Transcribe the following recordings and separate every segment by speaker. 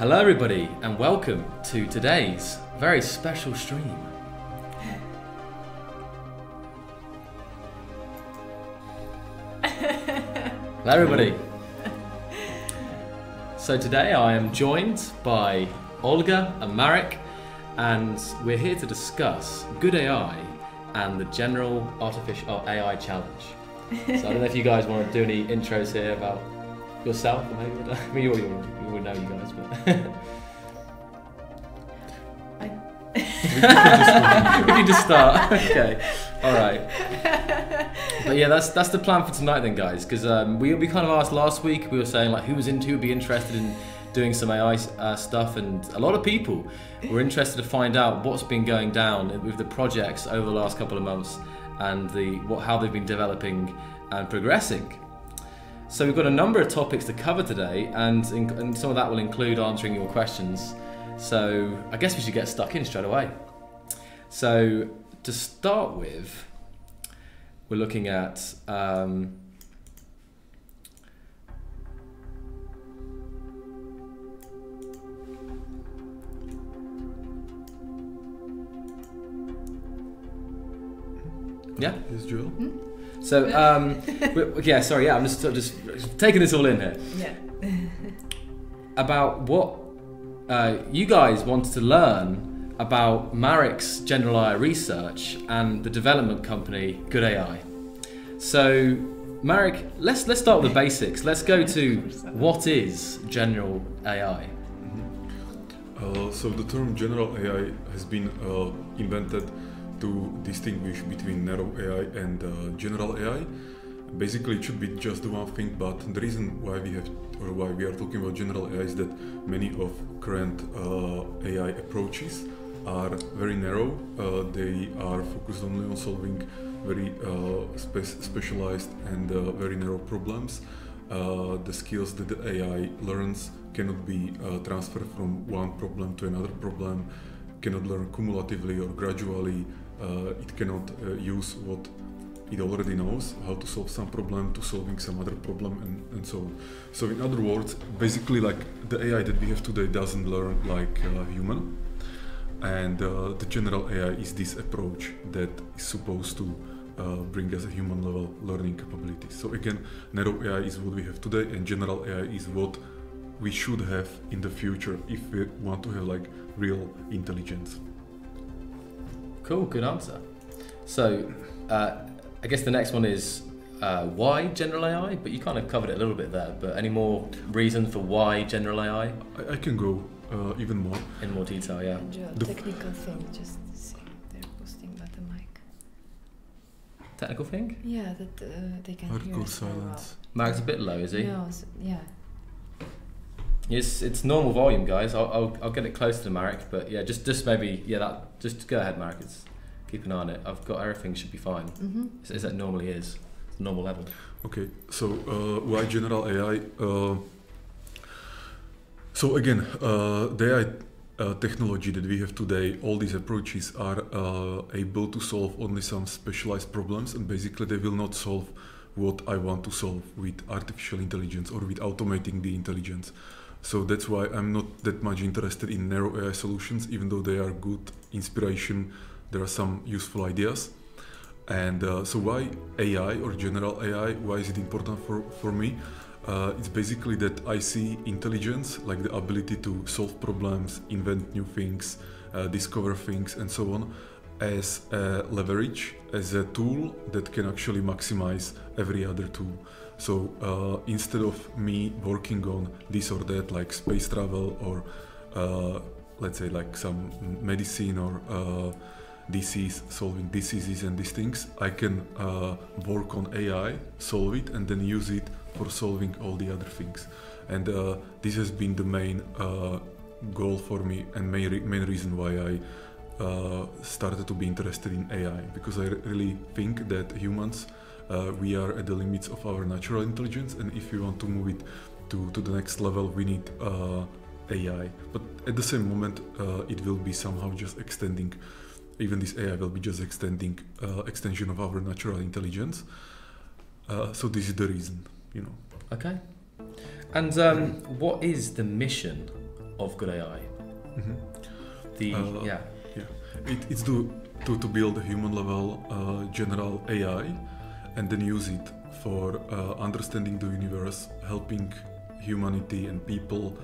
Speaker 1: Hello, everybody, and welcome to today's very special stream. Hello, everybody. So, today I am joined by Olga and Marek, and we're here to discuss GoodAI and the general artificial AI challenge. So, I don't know if you guys want to do any intros here about yourself, maybe. I mean, you already you would know you guys, but. we can just start. okay. All right. But yeah, that's that's the plan for tonight then, guys. Because um, we we kind of asked last week. We were saying like who was into, be interested in doing some AI uh, stuff, and a lot of people were interested to find out what's been going down with the projects over the last couple of months and the what how they've been developing and progressing. So we've got a number of topics to cover today, and, in, and some of that will include answering your questions. So I guess we should get stuck in straight away. So to start with, we're looking at um, yeah.
Speaker 2: Yes, Joel.
Speaker 3: Hmm?
Speaker 1: So um, we- yeah, sorry, yeah, I'm just sort just taking this all in here
Speaker 3: Yeah.
Speaker 1: about what uh, you guys wanted to learn about Marek's general AI research and the development company GoodAI. So, Marek, let's let's start with the basics. Let's go to what is general AI.
Speaker 2: Uh, so the term general AI has been uh, invented to distinguish between narrow AI and uh, general AI. Basically, it should be just one thing, but the reason why we have or why we are talking about general AI is that many of current uh, AI approaches are very narrow. Uh, they are focused only on solving very uh, spe- specialized and uh, very narrow problems. Uh, the skills that the AI learns cannot be uh, transferred from one problem to another problem, cannot learn cumulatively or gradually. Uh, it cannot uh, use what it already knows, how to solve some problem to solving some other problem, and, and so on. So, in other words, basically, like the AI that we have today doesn't learn like uh, human, and uh, the general AI is this approach that is supposed to uh, bring us a human level learning capability. So again, narrow AI is what we have today, and general AI is what we should have in the future if we want to have like real intelligence.
Speaker 1: Cool, good answer. So, uh, I guess the next one is uh, why general AI, but you kind of covered it a little bit there. But any more reason for why general AI
Speaker 2: I, I can go uh, even more.
Speaker 1: in more detail? Yeah.
Speaker 3: Joe,
Speaker 2: The-
Speaker 3: technical thing, just see. They're posting about the mic.
Speaker 1: Technical thing.
Speaker 3: Yeah, that uh, they can hear
Speaker 2: Hardcore
Speaker 3: us very well.
Speaker 2: silence.
Speaker 1: Mark's a bit low, is he?
Speaker 3: No, s- yeah.
Speaker 1: It's it's normal volume, guys. I'll, I'll, I'll get it close to Marek, but yeah, just just maybe yeah that just go ahead, Marek. It's keep an eye on it. I've got everything should be fine.
Speaker 3: Mm-hmm.
Speaker 1: As, as it normally is, it's normal level.
Speaker 2: Okay, so uh, why general AI? Uh, so again, uh, the AI uh, technology that we have today, all these approaches are uh, able to solve only some specialized problems, and basically they will not solve what I want to solve with artificial intelligence or with automating the intelligence. So that's why I'm not that much interested in narrow AI solutions, even though they are good inspiration. There are some useful ideas. And uh, so, why AI or general AI? Why is it important for, for me? Uh, it's basically that I see intelligence, like the ability to solve problems, invent new things, uh, discover things, and so on, as a leverage, as a tool that can actually maximize every other tool. So, uh, instead of me working on this or that, like space travel or uh, let's say like some medicine or uh, disease, solving diseases and these things, I can uh, work on AI, solve it, and then use it for solving all the other things. And uh, this has been the main uh, goal for me and main, re- main reason why I started to be interested in AI because I really think that humans uh, we are at the limits of our natural intelligence, and if we want to move it to, to the next level, we need uh, AI. But at the same moment, uh, it will be somehow just extending even this AI will be just extending uh, extension of our natural intelligence. Uh, so this is the reason, you know.
Speaker 1: Okay. And um, what is the mission of GoodAI?
Speaker 2: Mhm.
Speaker 1: The
Speaker 2: Uh,
Speaker 1: yeah.
Speaker 2: It, it's to, to, to build a human level uh, general AI and then use it for uh, understanding the universe, helping humanity and people,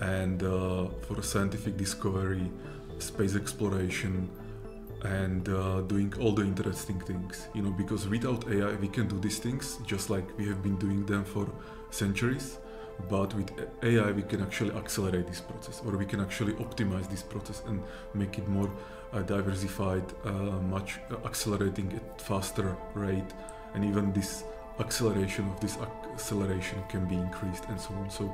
Speaker 2: and uh, for scientific discovery, space exploration, and uh, doing all the interesting things. You know, because without AI, we can do these things just like we have been doing them for centuries. But with AI, we can actually accelerate this process, or we can actually optimize this process and make it more uh, diversified, uh, much uh, accelerating at faster rate, and even this acceleration of this acceleration can be increased and so on. So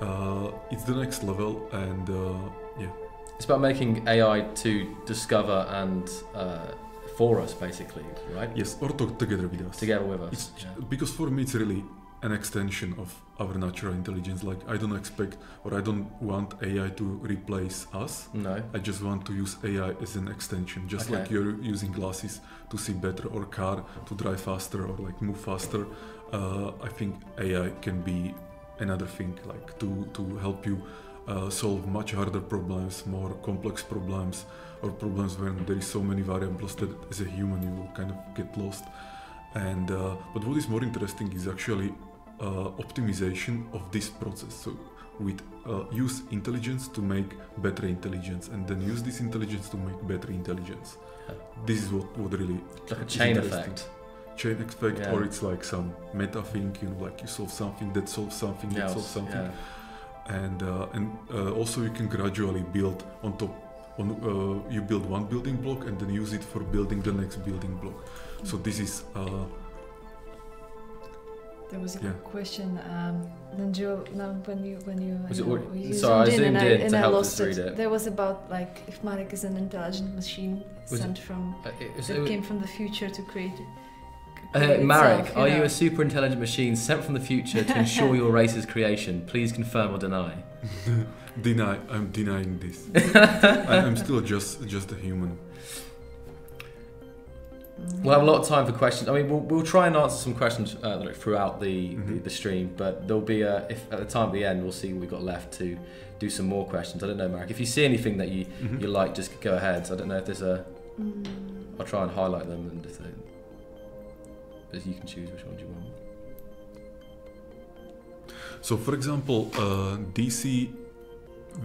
Speaker 2: uh, it's the next level, and uh, yeah,
Speaker 1: It's about making AI to discover and uh, for us, basically, right?
Speaker 2: yes, or talk together with us.
Speaker 1: Together with us. Yeah.
Speaker 2: because for me it's really an extension of our natural intelligence. Like I don't expect or I don't want AI to replace us.
Speaker 1: No.
Speaker 2: I just want to use AI as an extension, just
Speaker 1: Okay.
Speaker 2: like you're using glasses to see better or car to drive faster or like move faster. Uh, I think AI can be another thing, like to to help you uh, solve much harder problems, more complex problems, or problems when there is so many variables that as a human you will kind of get lost. And uh, but what is more interesting is actually uh, optimization of this process. So with uh, use intelligence to make better intelligence, and then use this intelligence to make better intelligence. This is what what really
Speaker 1: Like a chain effect.
Speaker 2: chain effect,
Speaker 1: Yeah.
Speaker 2: or it's like some meta thing. You know, like you solve something that solves something that
Speaker 1: Yeah,
Speaker 2: solves something
Speaker 1: yeah.
Speaker 2: and uh, and uh, also you can gradually build on top on uh, you build one building block and then use it for building the next building block so this is uh,
Speaker 3: There was a
Speaker 2: Yeah.
Speaker 3: question. Um, then Joe, now when you when you,
Speaker 1: Was
Speaker 3: you
Speaker 1: it
Speaker 3: you
Speaker 1: sorry, I
Speaker 3: zoomed
Speaker 1: zoomed
Speaker 3: and
Speaker 1: in
Speaker 3: and
Speaker 1: to
Speaker 3: I
Speaker 1: help
Speaker 3: lost
Speaker 1: us read it.
Speaker 3: There was about like if Marek is an intelligent machine
Speaker 1: Was it-
Speaker 3: sent from
Speaker 1: Uh, it was-
Speaker 3: that
Speaker 1: it
Speaker 3: came from the future to create.
Speaker 1: Uh, Marek,
Speaker 3: itself,
Speaker 1: are you a super intelligent machine sent from the future to ensure your race's creation? Please confirm or deny.
Speaker 2: deny i'm denying this I, i'm still just just a human.
Speaker 1: We'll have a lot of time for questions. I mean, we'll, we'll try and answer some questions uh, throughout the, the,
Speaker 2: Mhm.
Speaker 1: the stream, but there'll be a, if at the time at the end, we'll see what we've got left to do some more questions. I don't know, Marek. If you see anything that you,
Speaker 2: Mhm.
Speaker 1: you like, just go ahead. I don't know if there's a.
Speaker 3: Mm.
Speaker 1: I'll try and highlight them, and if they, but you can choose which ones you want.
Speaker 2: So, for example, uh, DC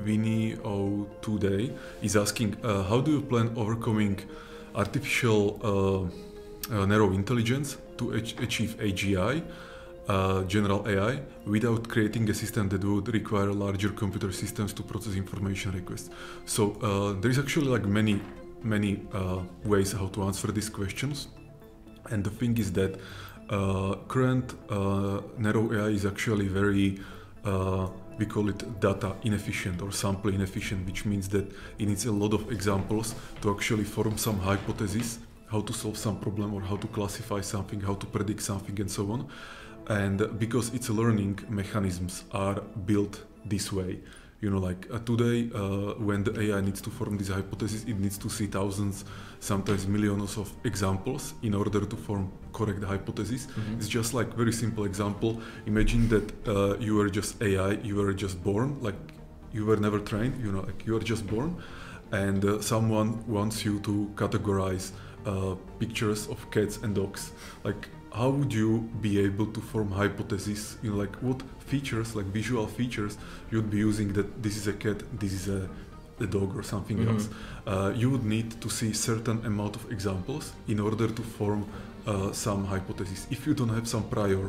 Speaker 2: Winnie O today is asking, uh, how do you plan overcoming artificial uh, uh, narrow intelligence to ach- achieve AGI, uh, general AI, without creating a system that would require larger computer systems to process information requests? So, there is actually like many, many ways how to answer these questions, and the thing is that uh, current uh, narrow AI is actually very, uh, we call it data inefficient or sample inefficient, which means that it needs a lot of examples to actually form some hypothesis, how to solve some problem or how to classify something, how to predict something, and so on. And because its learning mechanisms are built this way, you know, like uh, today, uh, when the AI needs to form this hypothesis, it needs to see thousands, sometimes millions of examples in order to form correct hypothesis. It's just like very simple example. Imagine that uh, you were just AI, you were just born, like you were never trained, you know, like you are just born, and uh, someone wants you to categorize uh, pictures of cats and dogs. Like, how would you be able to form hypotheses? You know, like what features, like visual features, you'd be using that this is a cat, this is a, a dog, or something
Speaker 1: Mhm.
Speaker 2: else. Uh, you would need to see certain amount of examples in order to form uh, some hypothesis. If you don't have some prior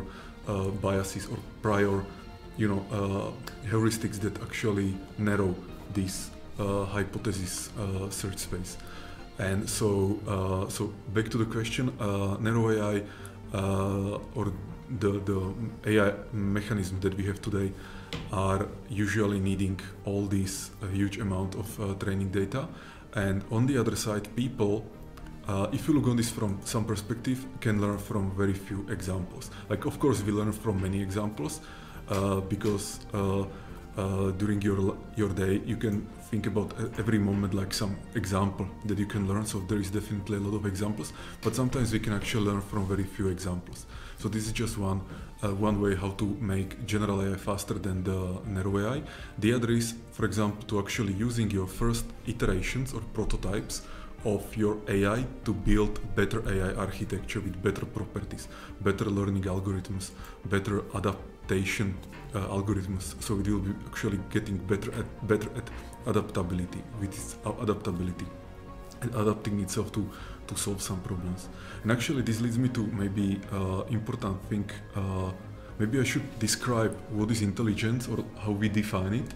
Speaker 2: uh, biases or prior, you know, uh, heuristics that actually narrow this uh, hypothesis uh, search space. And so, uh, so back to the question, uh, narrow AI uh, or the, the AI mechanism that we have today are usually needing all uh, huge amount of uh, training data. And on the other side, people, uh, if you look on this from some perspective, can learn from very few examples. Like, of course, we learn from many examples uh, because uh, uh, during your your day you can think about e- every moment like some example that you can learn so there is definitely a lot of examples but sometimes we can actually learn from very few examples so this is just one uh, one way how to make general AI faster than the narrow AI the other is for example to actually using your first iterations or prototypes of your AI to build better AI architecture with better properties, better learning algorithms, better adaptation uh, algorithms. So it will be actually getting better at better at adaptability with its adaptability and adapting itself to to solve some problems. And actually, this leads me to maybe uh, important thing. Uh, maybe I should describe what is intelligence or how we define it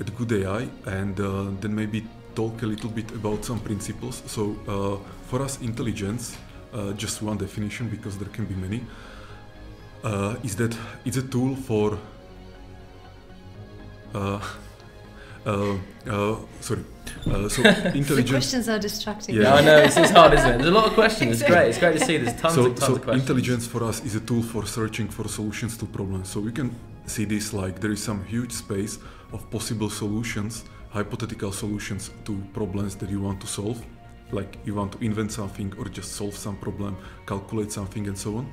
Speaker 2: at GoodAI, and uh, then maybe talk a little bit about some principles. So, uh, for us, intelligence, uh, just one definition because there can be many, uh, is that it's a tool for. Uh, uh, sorry. Uh, so
Speaker 3: The questions are distracting.
Speaker 2: Yeah.
Speaker 1: Yeah, I know it's, it's hard, isn't it? There's a lot of questions. It's great. It's great to see. There's tons
Speaker 2: so,
Speaker 1: of tons
Speaker 2: so
Speaker 1: of questions.
Speaker 2: intelligence for us is a tool for searching for solutions to problems. So we can see this like there is some huge space of possible solutions, hypothetical solutions to problems that you want to solve. Like you want to invent something or just solve some problem, calculate something, and so on.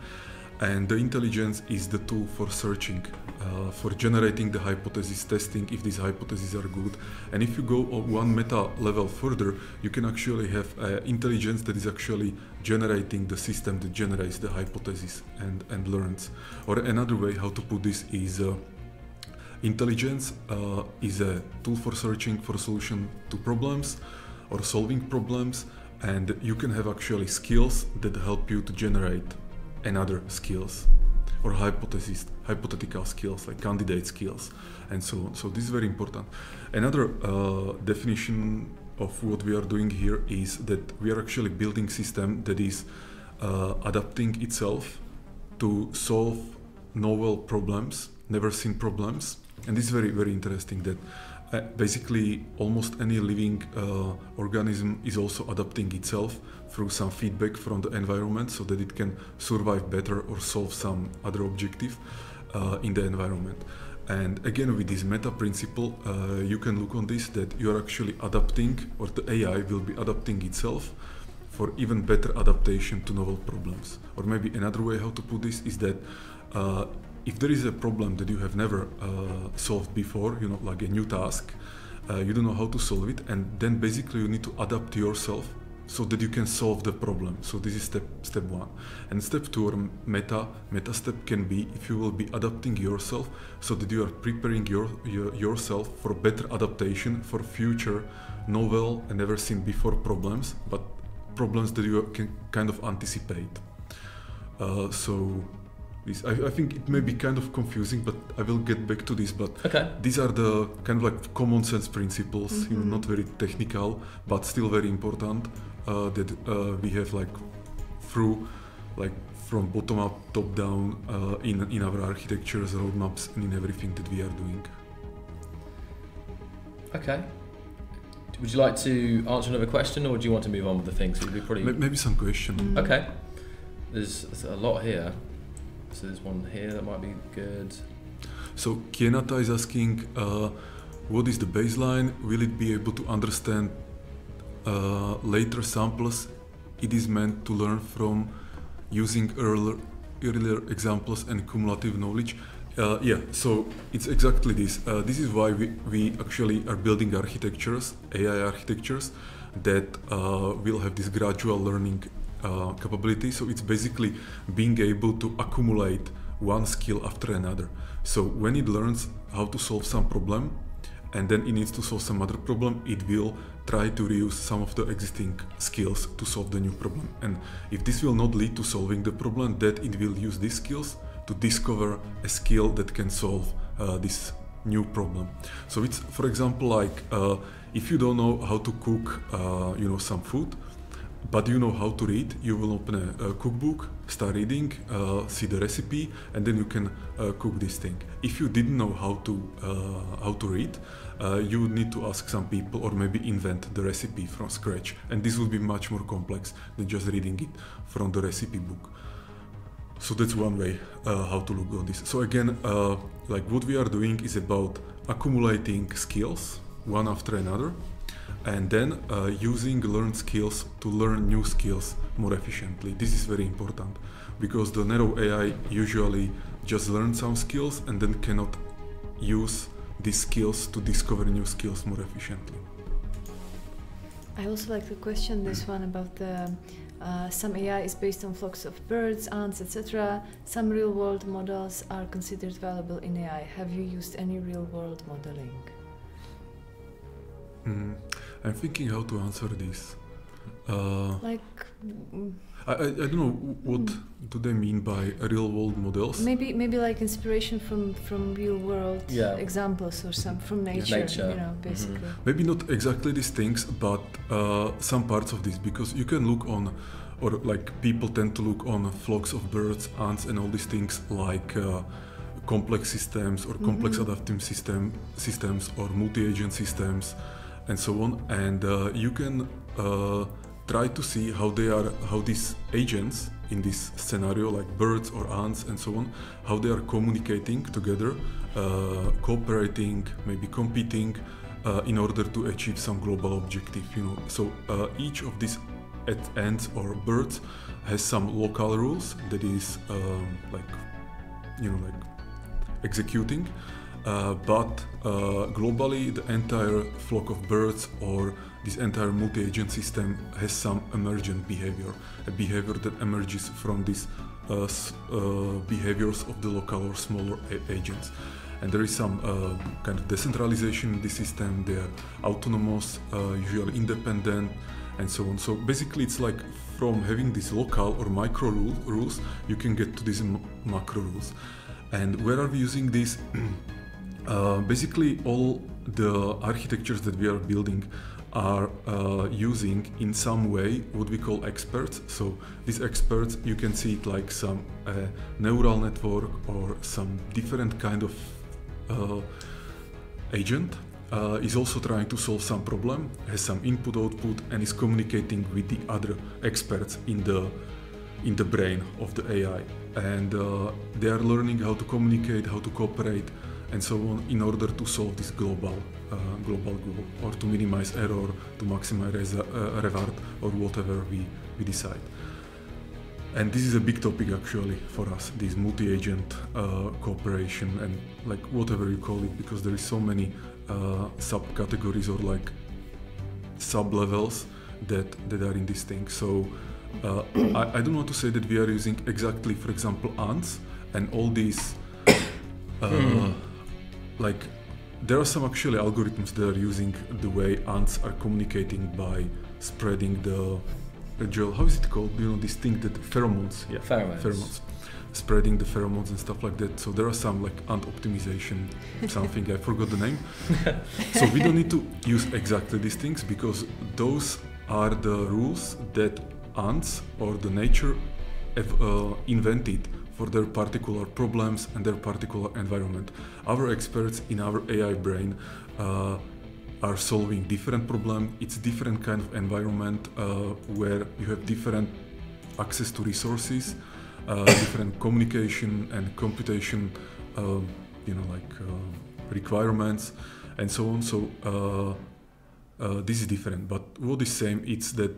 Speaker 2: And the intelligence is the tool for searching, uh, for generating the hypothesis, testing if these hypotheses are good. And if you go on one meta level further, you can actually have uh, intelligence that is actually generating the system that generates the hypothesis and, and learns. Or another way how to put this is uh, intelligence uh, is a tool for searching for solution to problems or solving problems and you can have actually skills that help you to generate another skills or hypothesis hypothetical skills like candidate skills and so on. So this is very important. Another uh, definition of what we are doing here is that we are actually building system that is uh, adapting itself to solve novel problems never seen problems. And this is very very interesting that uh, basically almost any living uh, organism is also adapting itself through some feedback from the environment so that it can survive better or solve some other objective uh, in the environment. And again with this meta principle uh, you can look on this that you are actually adapting or the ai will be adapting itself for even better adaptation to novel problems. Or maybe another way how to put this is that uh, if there is a problem that you have never uh, solved before, you know, like a new task, uh, you don't know how to solve it, and then basically you need to adapt yourself so that you can solve the problem. So this is step step one, and step two or meta meta step can be if you will be adapting yourself so that you are preparing your, your yourself for better adaptation for future novel and never seen before problems, but problems that you can kind of anticipate. Uh, so this I, I think it may be kind of confusing but i will get back to this but
Speaker 1: Okay.
Speaker 2: these are the kind of like common sense principles you know
Speaker 3: Mhm.
Speaker 2: not very technical but still very important uh, that uh, we have like through like from bottom up top down uh, in in our architectures roadmaps and in everything that we are doing
Speaker 1: Okay. Would you like to answer another question, or do you want to move on with the things? We'd be pretty.
Speaker 2: Maybe some question.
Speaker 1: Okay. There's, there's a lot here. So there's one here that might be good.
Speaker 2: So Kienata is asking, uh, what is the baseline? Will it be able to understand uh, later samples? It is meant to learn from using earlier, earlier examples and cumulative knowledge. Uh, yeah, so it's exactly this. Uh, this is why we, we actually are building architectures, AI architectures, that uh, will have this gradual learning uh, capability. So it's basically being able to accumulate one skill after another. So when it learns how to solve some problem, and then it needs to solve some other problem, it will try to reuse some of the existing skills to solve the new problem. And if this will not lead to solving the problem, that it will use these skills to discover a skill that can solve uh, this new problem. So it's, for example, like uh, if you don't know how to cook, uh, you know, some food, but you know how to read, you will open a, a cookbook, start reading, uh, see the recipe, and then you can uh, cook this thing. If you didn't know how to uh, how to read, uh, you would need to ask some people or maybe invent the recipe from scratch, and this would be much more complex than just reading it from the recipe book. So that's one way uh, how to look on this. So again, uh, like what we are doing is about accumulating skills one after another and then uh, using learned skills to learn new skills more efficiently. This is very important because the narrow AI usually just learns some skills and then cannot use these skills to discover new skills more efficiently.
Speaker 3: I also like to question this one about the uh, some AI is based on flocks of birds, ants, etc. Some real-world models are considered valuable in AI. Have you used any real-world modeling?
Speaker 2: Mm, I'm thinking how to answer this. Uh,
Speaker 3: Like mm,
Speaker 2: I, I, I don't know what do they mean by real world models.
Speaker 3: maybe maybe like inspiration from from real-world
Speaker 1: Yeah.
Speaker 3: examples or some from nature,
Speaker 1: Nature.
Speaker 3: you know,
Speaker 1: Mhm.
Speaker 3: basically.
Speaker 2: Maybe not exactly these things, but uh, some parts of this because you can look on, or like people tend to look on flocks of birds, ants, and all these things like uh, complex systems or complex
Speaker 3: Mhm.
Speaker 2: adaptive system systems or multi-agent systems, and so on. And uh, you can uh, try to see how they are, how these agents in this scenario, like birds or ants and so on, how they are communicating together, uh, cooperating, maybe competing, uh, in order to achieve some global objective. You know, so uh, each of these ants or birds has some local rules that is um, like, you know, like executing. Uh, but uh, globally, the entire flock of birds or this entire multi-agent system has some emergent behavior, a behavior that emerges from these uh, uh, behaviors of the local or smaller agents. And there is some uh, kind of decentralization in the system. They are autonomous, uh, usually independent, and so on. So basically, it's like from having these local or micro rule, rules, you can get to these macro rules. And where are we using these? Uh, basically, all the architectures that we are building are uh, using in some way what we call experts. So these experts, you can see it like some uh, neural network or some different kind of uh, agent. Uh, is also trying to solve some problem, has some input output, and is communicating with the other experts in the in the brain of the AI. And uh, they are learning how to communicate, how to cooperate, and so on in order to solve this global uh, global goal or to minimize error, to maximize uh, reward or whatever we, we decide. And this is a big topic actually for us, this multi-agent uh, cooperation and like whatever you call it, because there is so many uh, subcategories or like sub-levels that, that are in this thing. So uh, I, I don't want to say that we are using exactly, for example, ants and all these uh,
Speaker 1: Hmm.
Speaker 2: Like there are some actually algorithms that are using the way ants are communicating by spreading the uh, Joel, how is it called? You know, this thing that pheromones. Yeah,
Speaker 1: Pheromones.
Speaker 2: pheromones. Spreading the pheromones and stuff like that. So there are some like ant optimization, something I forgot the name. so we don't need to use exactly these things because those are the rules that ants or the nature have uh, invented for their particular problems and their particular environment. Our experts in our AI brain uh, are solving different problem. It's different kind of environment uh, where you have different access to resources, uh, different communication and computation, um, you know, like uh, requirements and so on. So uh, uh, this is different. But what is same? It's that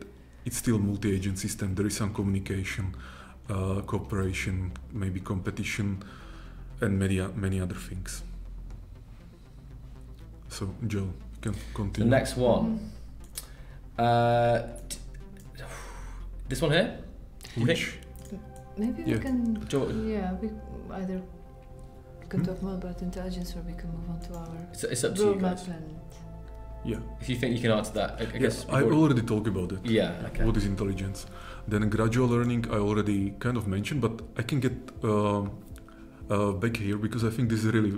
Speaker 2: it's still multi-agent system. There is some communication, uh, cooperation, maybe competition, and many many other things. So Joe, you can continue.
Speaker 1: The next one. Uh, t- this one here? You think?
Speaker 2: Which
Speaker 3: Maybe
Speaker 2: Yeah.
Speaker 3: we can.
Speaker 1: Jo-
Speaker 3: Yeah, we either we can
Speaker 2: Hmm?
Speaker 3: talk more about intelligence or we can move on to our
Speaker 1: It's, it's up to you guys.
Speaker 3: and
Speaker 2: yeah,
Speaker 1: If you think you can answer that, I, I guess.
Speaker 2: yes, I
Speaker 1: already-
Speaker 2: already talked about it.
Speaker 1: Yeah, okay.
Speaker 2: What is intelligence? Then gradual learning I already kind of mentioned, but I can get um uh, back here because I think this is really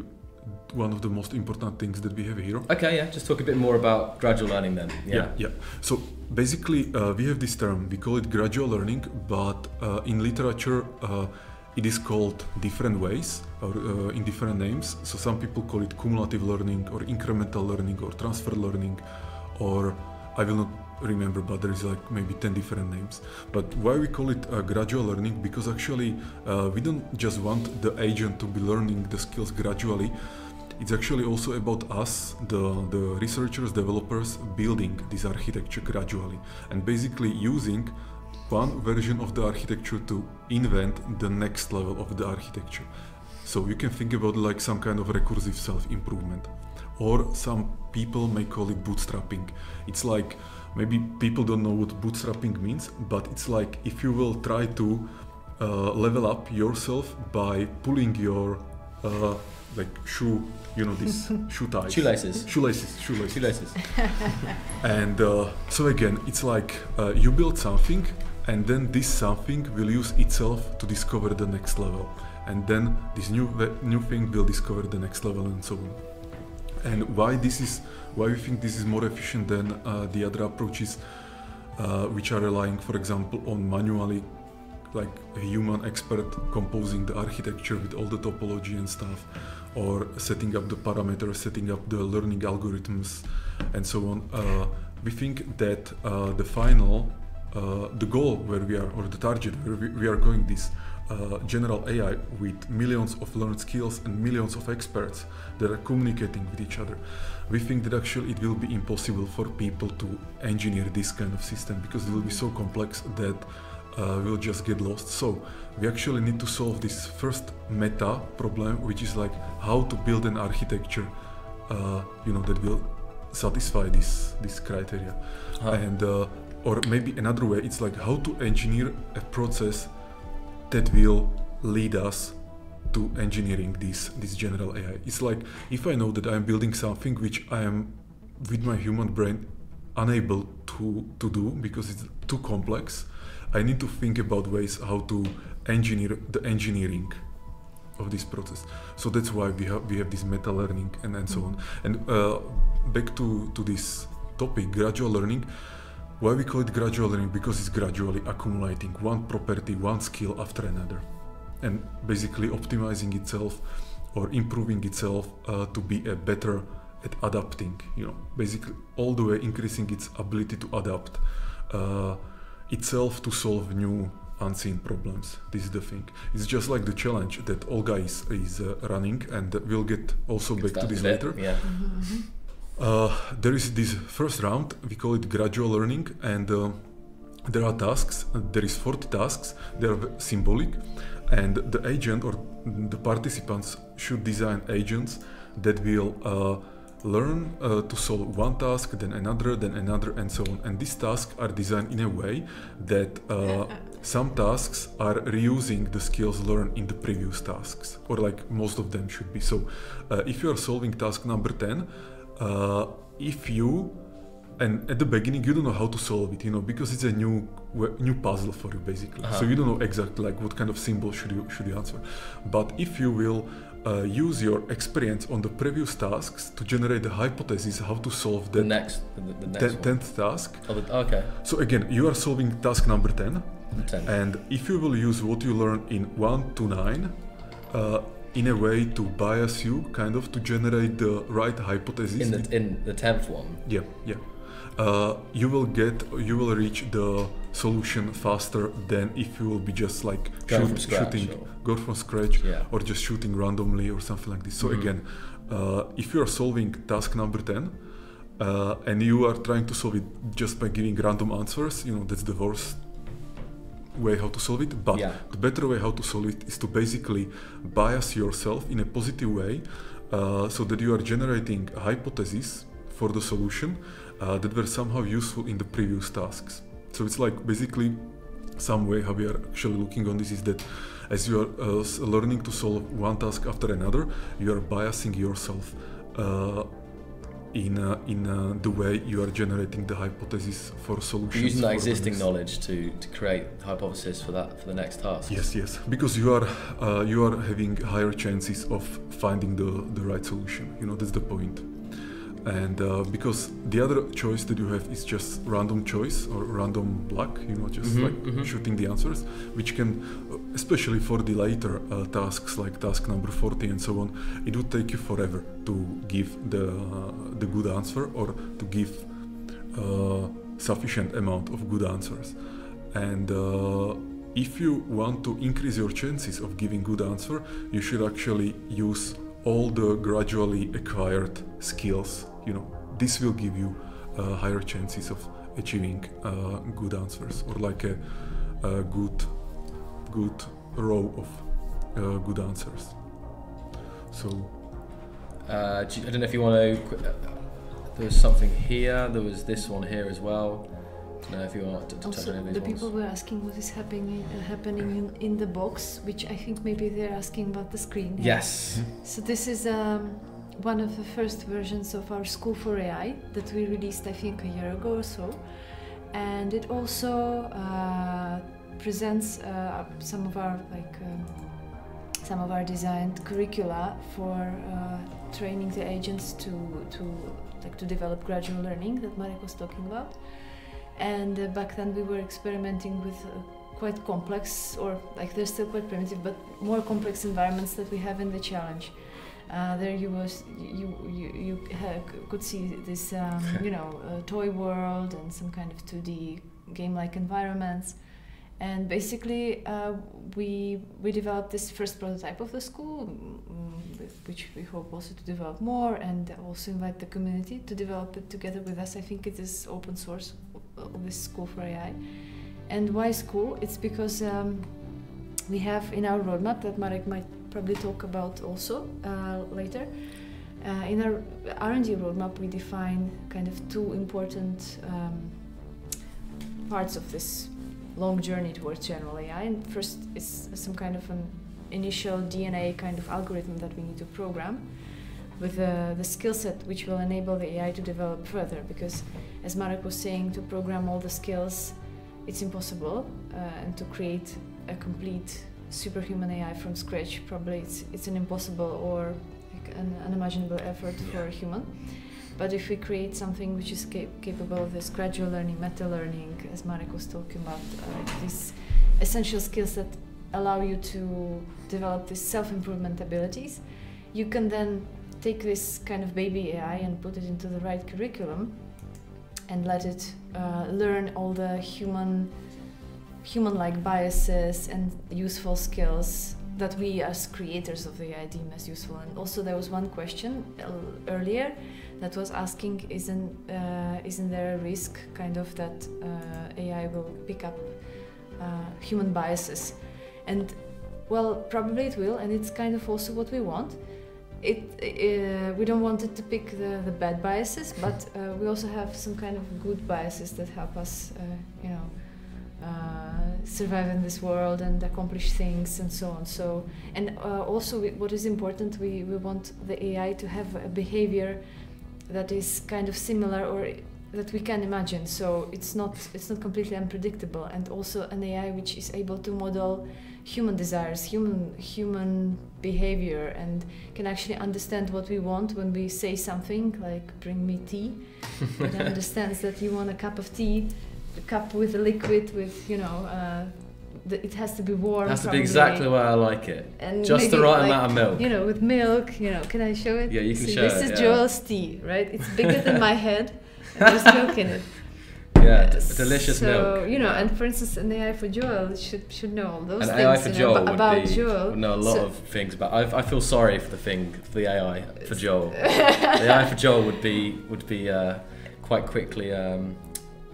Speaker 2: one of the most important things that we have here.
Speaker 1: Okay, yeah, just talk a bit more about gradual learning then. Yeah.
Speaker 2: yeah. So basically, uh, we have this term. We call it gradual learning, but uh, in literature, uh, it is called different ways or uh, in different names. So some people call it cumulative learning or incremental learning or transfer learning, or I will not remember, but there is like maybe 10 different names. But why we call it uh, gradual learning? Because actually, uh, we don't just want the agent to be learning the skills gradually. it's actually also about us, the, the researchers, developers, building this architecture gradually and basically using one version of the architecture to invent the next level of the architecture. So you can think about like some kind of recursive self-improvement. Or some people may call it bootstrapping. It's like maybe people don't know what bootstrapping means, but it's like if you will try to uh, level up yourself by pulling your uh, like shoe, you know, this shoe ties.
Speaker 1: Shoelaces.
Speaker 2: Shoelaces, shoelaces.
Speaker 1: Shoelaces.
Speaker 2: And uh, so again, it's like uh, you build something, and then this something will use itself to discover the next level, and then this new new thing will discover the next level, and so on. And why this is why we think this is more efficient than uh, the other approaches, uh, which are relying, for example, on manually like a human expert composing the architecture with all the topology and stuff, or setting up the parameters, setting up the learning algorithms, and so on. Uh, we think that uh, the final, uh, the goal where we are, or the target where we, we are going this uh, general AI with millions of learned skills and millions of experts that are communicating with each other. We think that actually it will be impossible for people to engineer this kind of system because it will be so complex that uh, we'll just get lost. So we actually need to solve this first meta problem, which is like how to build an architecture, uh, you know, that will satisfy this this criteria,
Speaker 1: Huh.
Speaker 2: and uh, or maybe another way, it's like how to engineer a process that will lead us to engineering this this general AI. It's like if I know that I'm building something which I am with my human brain unable to to do because it's too complex, I need to think about ways how to engineer the engineering of this process. So that's why we have we have this meta learning and, and so on. And uh, back to to this topic, gradual learning. Why we call it gradual learning? Because it's gradually accumulating one property, one skill after another, and basically optimizing itself or improving itself uh, to be a better at adapting. You know, basically all the way increasing its ability to adapt uh, itself to solve new unseen problems. This is the thing. It's just like the challenge that Olga is is uh, running, and we'll get also back to this
Speaker 1: with it,
Speaker 2: later.
Speaker 1: Yeah.
Speaker 2: Uh, there is this first round, we call it gradual learning, and uh, there are tasks. There is 40 tasks. They are symbolic, and the agent or the participants should design agents that will uh, learn uh, to solve one task, then another, then another, and so on. And these tasks are designed in a way that uh, some tasks are reusing the skills learned in the previous tasks, or like most of them should be. So, uh, if you are solving task number 10, uh, if you and at the beginning you don't know how to solve it you know because it's a new new puzzle for you basically so
Speaker 1: Uh-huh.
Speaker 2: you don't know exactly like what kind of symbol should you should you answer but if you will uh, use your experience on the previous tasks to generate the hypothesis how to solve
Speaker 1: The
Speaker 2: the
Speaker 1: next, the, the next
Speaker 2: ten-
Speaker 1: one.
Speaker 2: tenth task
Speaker 1: Oh, the, okay.
Speaker 2: so again you are solving task number 10
Speaker 1: ten.
Speaker 2: and if you will use what you learn in 1 to 9 uh, in a way to bias you kind of to generate the right hypothesis
Speaker 1: in the in the tenth one.
Speaker 2: yeah, yeah. Uh, you will get, you will reach the solution faster than if you will be just like
Speaker 1: scratch,
Speaker 2: shooting,
Speaker 1: or-
Speaker 2: go from scratch,
Speaker 1: Yeah.
Speaker 2: or just shooting randomly or something like this. So
Speaker 1: Mhm.
Speaker 2: again, uh, if you are solving task number ten, uh, and you are trying to solve it just by giving random answers, you know that's the worst way how to solve it. But
Speaker 1: Yeah.
Speaker 2: the better way how to solve it is to basically bias yourself in a positive way, uh, so that you are generating a hypothesis for the solution uh, that were somehow useful in the previous tasks. So it's like basically some way how we are actually looking on this is that as you are uh, learning to solve one task after another, you are biasing yourself uh, in uh, in uh, the way you are generating the hypothesis for solutions.
Speaker 1: You're using that
Speaker 2: the
Speaker 1: existing knowledge to, to create the hypothesis for that for the next task.
Speaker 2: Yes, yes, because you are uh, you are having higher chances of finding the the right solution. You know that's the point. And uh, because the other choice that you have is just random choice or random luck, you know, just
Speaker 1: Mhm,
Speaker 2: like
Speaker 1: mhm.
Speaker 2: shooting the answers, which can, uh, especially for the later uh, tasks like task number 40 and so on, it would take you forever to give the uh, the good answer or to give uh, sufficient amount of good answers. And uh, if you want to increase your chances of giving good answer, you should actually use all the gradually acquired skills, you know, this will give you uh, higher chances of achieving uh, good answers or like a, a good, good row of uh, good answers. So.
Speaker 1: Uh, do I don't know if you want to. There was something here. There was this one here as well. I don't know if you want to, to touch
Speaker 3: Also,
Speaker 1: on any
Speaker 3: the
Speaker 1: these
Speaker 3: people were asking what is happening uh, happening in, in the box, which I think maybe they're asking about the screen.
Speaker 1: Yes.
Speaker 3: So this is um, one of the first versions of our School for AI that we released, I think, a year ago or so, and it also uh, presents uh, some of our like um, some of our designed curricula for uh, training the agents to to like to develop gradual learning that Marek was talking about. And uh, back then we were experimenting with uh, quite complex, or like they're still quite primitive, but more complex environments that we have in the challenge. Uh, there you was you you you ha- could see this um, you know uh, toy world and some kind of 2D game-like environments, and basically uh, we we developed this first prototype of the school, mm, with which we hope also to develop more and also invite the community to develop it together with us. I think it is open source of this school for AI. And why school? It's because um, we have in our roadmap that Marek might probably talk about also uh, later. Uh, in our R&D roadmap, we define kind of two important um, parts of this long journey towards general AI. And first is some kind of an initial DNA kind of algorithm that we need to program with uh, the skill set which will enable the AI to develop further. Because, as Marek was saying, to program all the skills, it's impossible, uh, and to create a complete superhuman AI from scratch, probably it's, it's an impossible or like an unimaginable effort for a human. But if we create something which is cap- capable of this gradual learning, meta learning, as Marek was talking about, uh, these essential skills that allow you to develop these self improvement abilities, you can then take this kind of baby AI and put it into the right curriculum and let it uh, learn all the human human-like biases and useful skills that we as creators of the AI deem as useful. And also there was one question uh, earlier that was asking, isn't uh, isn't there a risk, kind of, that uh, AI will pick up uh, human biases? And well, probably it will, and it's kind of also what we want. It uh, we don't want it to pick the, the bad biases, but uh, we also have some kind of good biases that help us, survive in this world and accomplish things and so on. So, and uh, also we, what is important, we, we want the AI to have a behavior that is kind of similar or that we can imagine. So it's not it's not completely unpredictable, and also an AI which is able to model human desires, human human behavior, and can actually understand what we want when we say something like "bring me tea." it understands that you want a cup of tea a cup with a liquid with you know uh, the, it has to be warm
Speaker 1: It has to
Speaker 3: probably.
Speaker 1: be exactly where I like it.
Speaker 3: and
Speaker 1: Just the right
Speaker 3: like,
Speaker 1: amount of milk.
Speaker 3: you know with milk you know can i show it
Speaker 1: Yeah, you can
Speaker 3: See,
Speaker 1: show
Speaker 3: this
Speaker 1: it,
Speaker 3: is
Speaker 1: yeah.
Speaker 3: joel's tea right it's bigger than my head and there's milk in it
Speaker 1: Yeah, d- delicious
Speaker 3: so
Speaker 1: milk.
Speaker 3: you know
Speaker 1: yeah.
Speaker 3: and for instance an ai for joel should should know all those
Speaker 1: An
Speaker 3: things
Speaker 1: AI for
Speaker 3: know,
Speaker 1: Joel
Speaker 3: ab-
Speaker 1: would
Speaker 3: about
Speaker 1: be,
Speaker 3: joel
Speaker 1: would know a lot
Speaker 3: So-
Speaker 1: of things, but I, I feel sorry for the thing, for the AI for Joel. the AI for Joel would be would be uh, quite quickly. Um,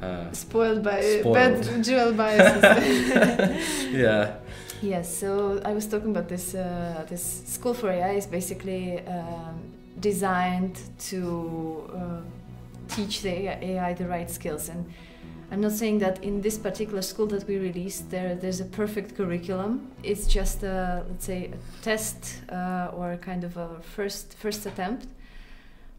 Speaker 1: uh,
Speaker 3: spoiled by
Speaker 1: Spoiled.
Speaker 3: bad dual biases
Speaker 1: yeah,
Speaker 3: Yes, so I was talking about this. Uh, this school for AI is basically um, designed to uh, teach the AI the right skills, and I'm not saying that in this particular school that we released there there's a perfect curriculum. It's just a let's say a test uh, or a kind of a first first attempt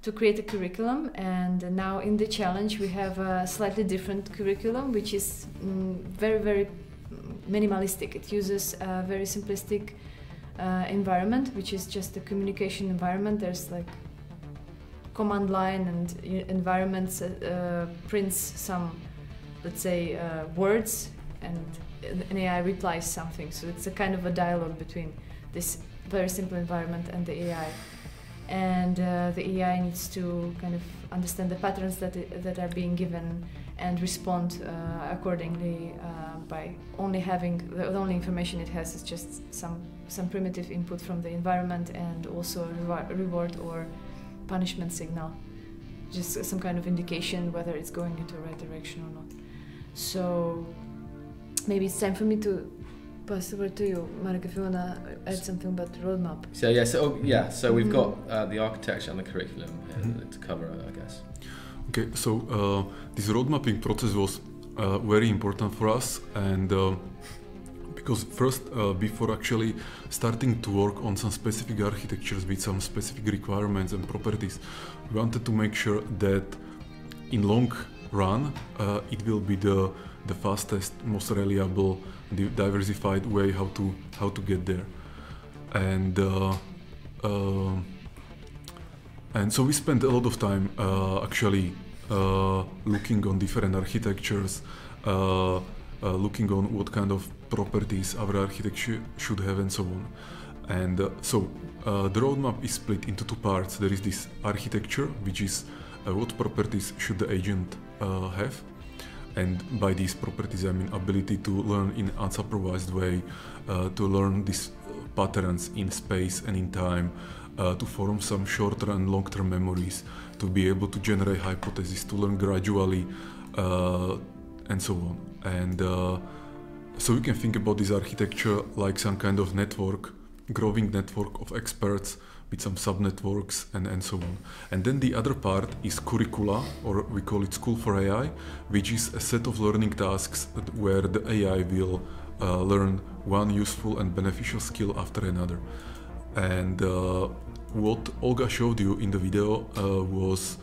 Speaker 3: to create a curriculum. And now in the challenge we have a slightly different curriculum, which is mm, very very minimalistic. It uses a very simplistic uh, environment, which is just a communication environment. There's like command line and environments uh, uh, prints some, let's say, uh, words, and an AI replies something. So it's a kind of a dialogue between this very simple environment and the AI. And uh, the AI needs to kind of understand the patterns that that are being given and respond uh, accordingly uh, by only having the only information it has is just some some primitive input from the environment and also a rewa- reward or punishment signal. Just some kind of indication whether it's going into the right direction or not. So maybe it's time for me to pass over to you Marek if you want to add something about the roadmap
Speaker 1: So yeah, so oh, yeah, so we've
Speaker 3: Mhm.
Speaker 1: got uh, the architecture and the curriculum uh,
Speaker 2: Mhm.
Speaker 1: to cover, I guess.
Speaker 2: Okay, so uh, this road mapping process was uh, very important for us, and uh, because first, uh, before actually starting to work on some specific architectures with some specific requirements and properties, we wanted to make sure that in long run uh, it will be the the fastest, most reliable, di- diversified way how to how to get there, and. Uh, um and so we spent a lot of time uh, actually uh, looking on different architectures, uh, uh, looking on what kind of properties our architecture should have, and so on. And uh, so uh, the roadmap is split into two parts. There is this architecture, which is uh, what properties should the agent uh, have, and by these properties I mean ability to learn in unsupervised way, uh, to learn these uh, patterns in space and in time, uh, to form some short-term and long-term memories, to be able to generate hypotheses, to learn gradually, uh, and so on. And uh, so you can think about this architecture like some kind of network, growing network of experts with some subnetworks and, and so on. And then the other part is curricula, or we call it School for AI, which is a set of learning tasks where the AI will uh, learn one useful and beneficial skill after another. And uh, what Olga showed you in the video uh, was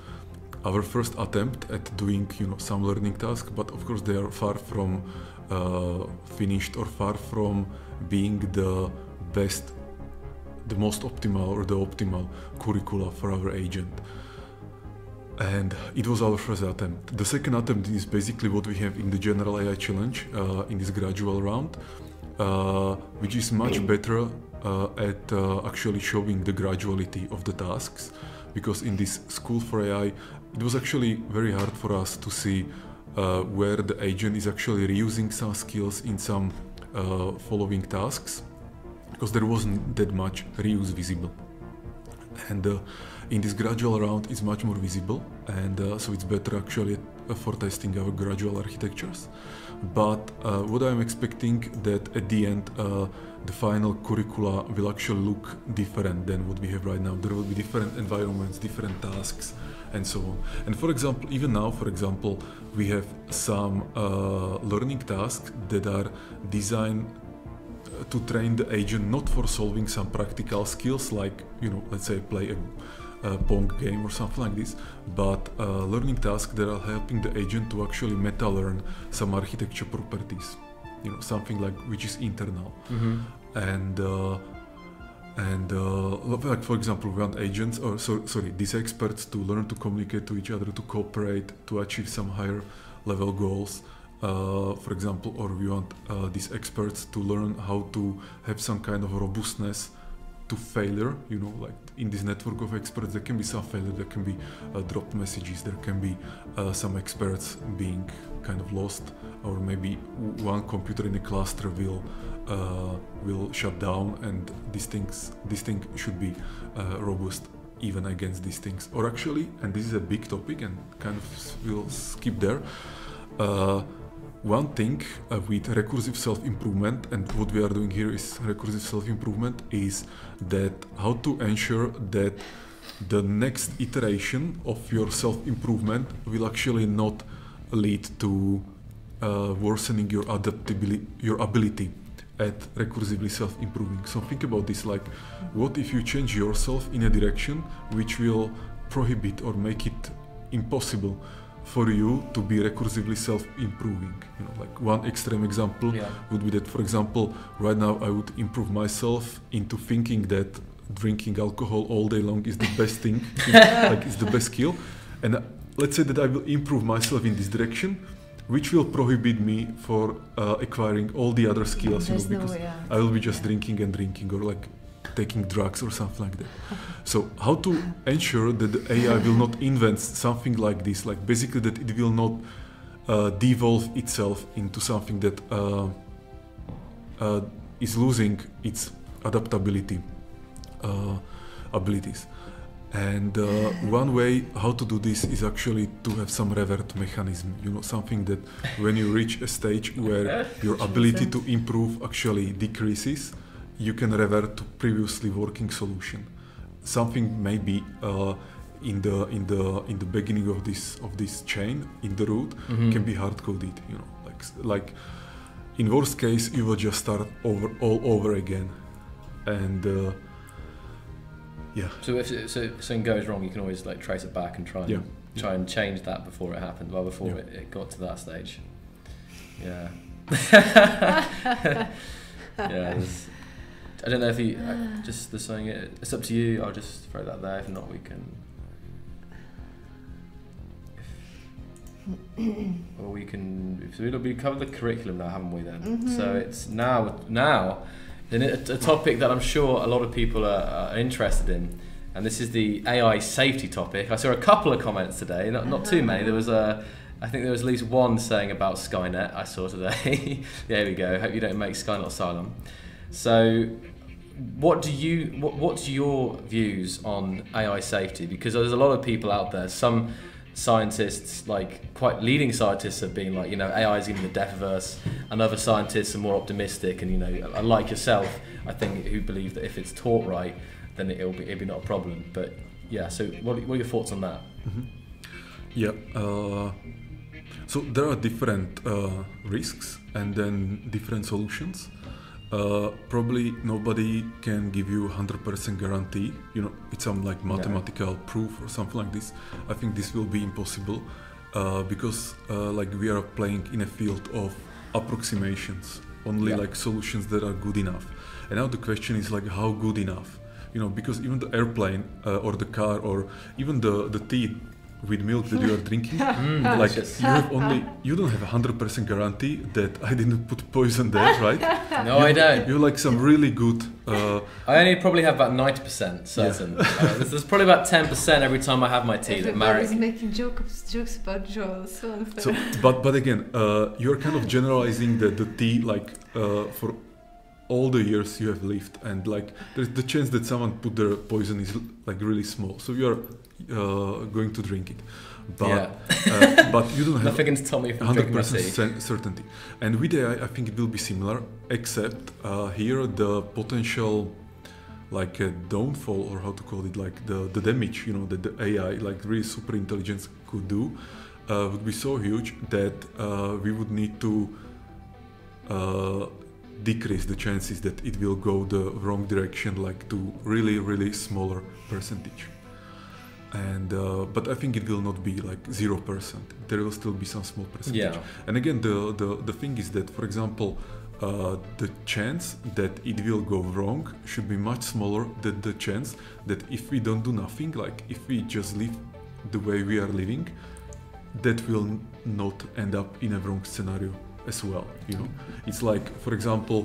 Speaker 2: our first attempt at doing you know some learning tasks, but of course they are far from uh, finished or far from being the best, the most optimal or the optimal curricula for our agent. And it was our first attempt. The second attempt is basically what we have in the general AI challenge uh, in this gradual round, uh, which is much better uh, at uh, actually showing the graduality of the tasks. Because in this school for AI, it was actually very hard for us to see uh, where the agent is actually reusing some skills in some uh, following tasks, because there wasn't that much reuse visible. And uh, in this gradual round, it's much more visible, and uh, so it's better actually uh, for testing our gradual architectures. But uh, what I'm expecting that at the end, uh, the final curricula will actually look different than what we have right now. There will be different environments, different tasks, and so on. And for example, even now, for example, we have some uh, learning tasks that are designed to train the agent not for solving some practical skills like you know let's say play a, pong game or something like this but uh, learning tasks that are helping the agent to actually meta learn some architecture properties you know something like which is internal
Speaker 1: Mm-hmm.
Speaker 2: and uh, and uh, like for example we want agents or so, sorry these experts to learn to communicate to each other to cooperate to achieve some higher level goals uh, for example or we want uh, these experts to learn how to have some kind of robustness to failure you know like in this network of experts there can be some failure there can be uh, dropped messages there can be uh, some experts being kind of lost or maybe one computer in a cluster will uh, will shut down and these things this thing should be robust even against these things. Or actually and this is a big topic and kind of we'll skip there uh, one thing uh, with recursive self-improvement and what we are doing here is recursive self-improvement is that how to ensure that the next iteration of your self-improvement will actually not lead to uh, worsening your adaptability your ability at recursively self-improving. So think about this like what if you change yourself in a direction which will prohibit or make it impossible for you to be recursively self-improving you know like one extreme example
Speaker 1: Yeah.
Speaker 2: would be that for example right now i would improve myself into thinking that drinking alcohol all day long is the best thing like is the best skill and uh, let's say that i will improve myself in this direction which will prohibit me for uh, acquiring all the other skills you know
Speaker 3: no
Speaker 2: because
Speaker 3: way, yeah.
Speaker 2: I will be just drinking and drinking or like taking drugs or something like that. So how to ensure that the AI will not invent something like this, like basically that it will not uh, devolve itself into something that uh, uh, is losing its adaptability uh, abilities. And uh, one way how to do this is actually to have some revert mechanism. You know, something that when you reach a stage where your ability to improve actually decreases, you can revert to previously working solution. Something maybe uh, in the in the in the beginning of this of this chain in the root
Speaker 1: Mhm.
Speaker 2: can be hard coded. You know, like like in worst case you will just start over all over again, and uh, yeah,
Speaker 1: So if so, if something goes wrong, you can always like trace it back and try and
Speaker 2: Yeah.
Speaker 1: try and change that before it happened. Well, before
Speaker 2: Yeah.
Speaker 1: it, it got to that stage. Yeah. yeah. I don't know if you uh, just there's something. It's up to you. I'll just throw that there. If not, we can. Or we can. So it'll be covered the curriculum now, haven't we? Then. So
Speaker 3: Mhm.
Speaker 1: it's now now, in a, a topic that I'm sure a lot of people are, are interested in, and this is the AI safety topic. I saw a couple of comments today, not not too many. There was a. I think there was at least one saying about Skynet. I saw today. there we go. Hope you don't make Skynet asylum. So, what do you what, what's your views on AI safety? Because there's a lot of people out there. Some scientists, like quite leading scientists, have been like, you know, AI is even the death of us, and other scientists are more optimistic, and you know, like yourself, I think, who believe that if it's taught right, then it'll be it'll be not a problem. But yeah, so what what are your thoughts on that?
Speaker 2: Yeah. Uh, so there are different uh, risks and then different solutions. Uh, probably nobody can give you 100% guarantee. You know, it's some like mathematical proof or something like this. I think this will be impossible uh, because uh, like we are playing in a field of approximations, only
Speaker 1: Yeah.
Speaker 2: like solutions that are good enough. And now the question is like how good enough? You know, because even the airplane uh, or the car or even the the tea with milk that you are drinking
Speaker 1: Mm,
Speaker 2: like
Speaker 1: delicious.
Speaker 2: you have only you don't have a hundred percent guarantee that I didn't put poison there, right?
Speaker 1: no, I don't.
Speaker 2: You like some really good. Uh,
Speaker 1: I only probably have about ninety percent certain. Uh, there's, there's probably about ten percent every time I have my tea. That
Speaker 3: Everybody's
Speaker 1: Marek.
Speaker 3: making jokes, jokes about Joel. So
Speaker 2: so, but but again, uh, you're kind of generalizing the the tea like uh, for all the years you have lived, and like there's the chance that someone put their poison is like really small, so you're uh, going to drink it, but
Speaker 1: yeah,
Speaker 2: uh, but you don't have
Speaker 1: nothing can stop me from
Speaker 2: hundred
Speaker 1: drinking my
Speaker 2: percent
Speaker 1: tea.
Speaker 2: cer- certainty. And with AI, I think it will be similar, except uh, here the potential, like a downfall or how to call it, like the the damage, you know, that the AI, like really super intelligence, could do, uh, would be so huge that uh, we would need to uh, decrease the chances that it will go the wrong direction, like to really really smaller percentage and uh, but I think it will not be like zero percent. There will still be some small percentage.
Speaker 1: Yeah,
Speaker 2: And again, the the, the thing is that, for example, uh, the chance that it will go wrong should be much smaller than the chance that if we don't do nothing, like if we just live the way we are living, that will not end up in a wrong scenario as well. You know, it's like, for example,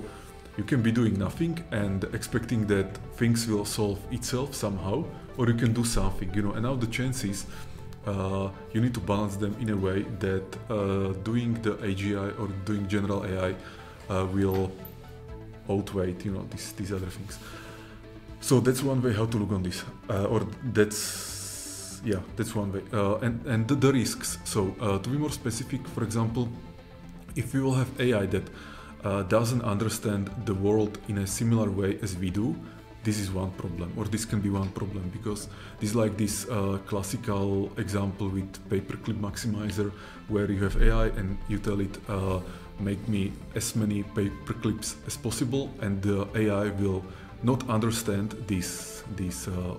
Speaker 2: you can be doing nothing and expecting that things will solve itself somehow, or you can do something. You know, and now the chances uh, you need to balance them in a way that uh, doing the AGI or doing general AI uh, will outweigh, you know, these these other things. So that's one way how to look on this, uh, or that's yeah, that's one way. Uh, and and the, the risks. So uh, to be more specific, for example, if we will have AI that uh, doesn't understand the world in a similar way as we do, this is one problem, or this can be one problem because this is like this uh, classical example with paperclip maximizer, where you have AI and you tell it uh, make me as many paperclips as possible, and the AI will not understand this this uh,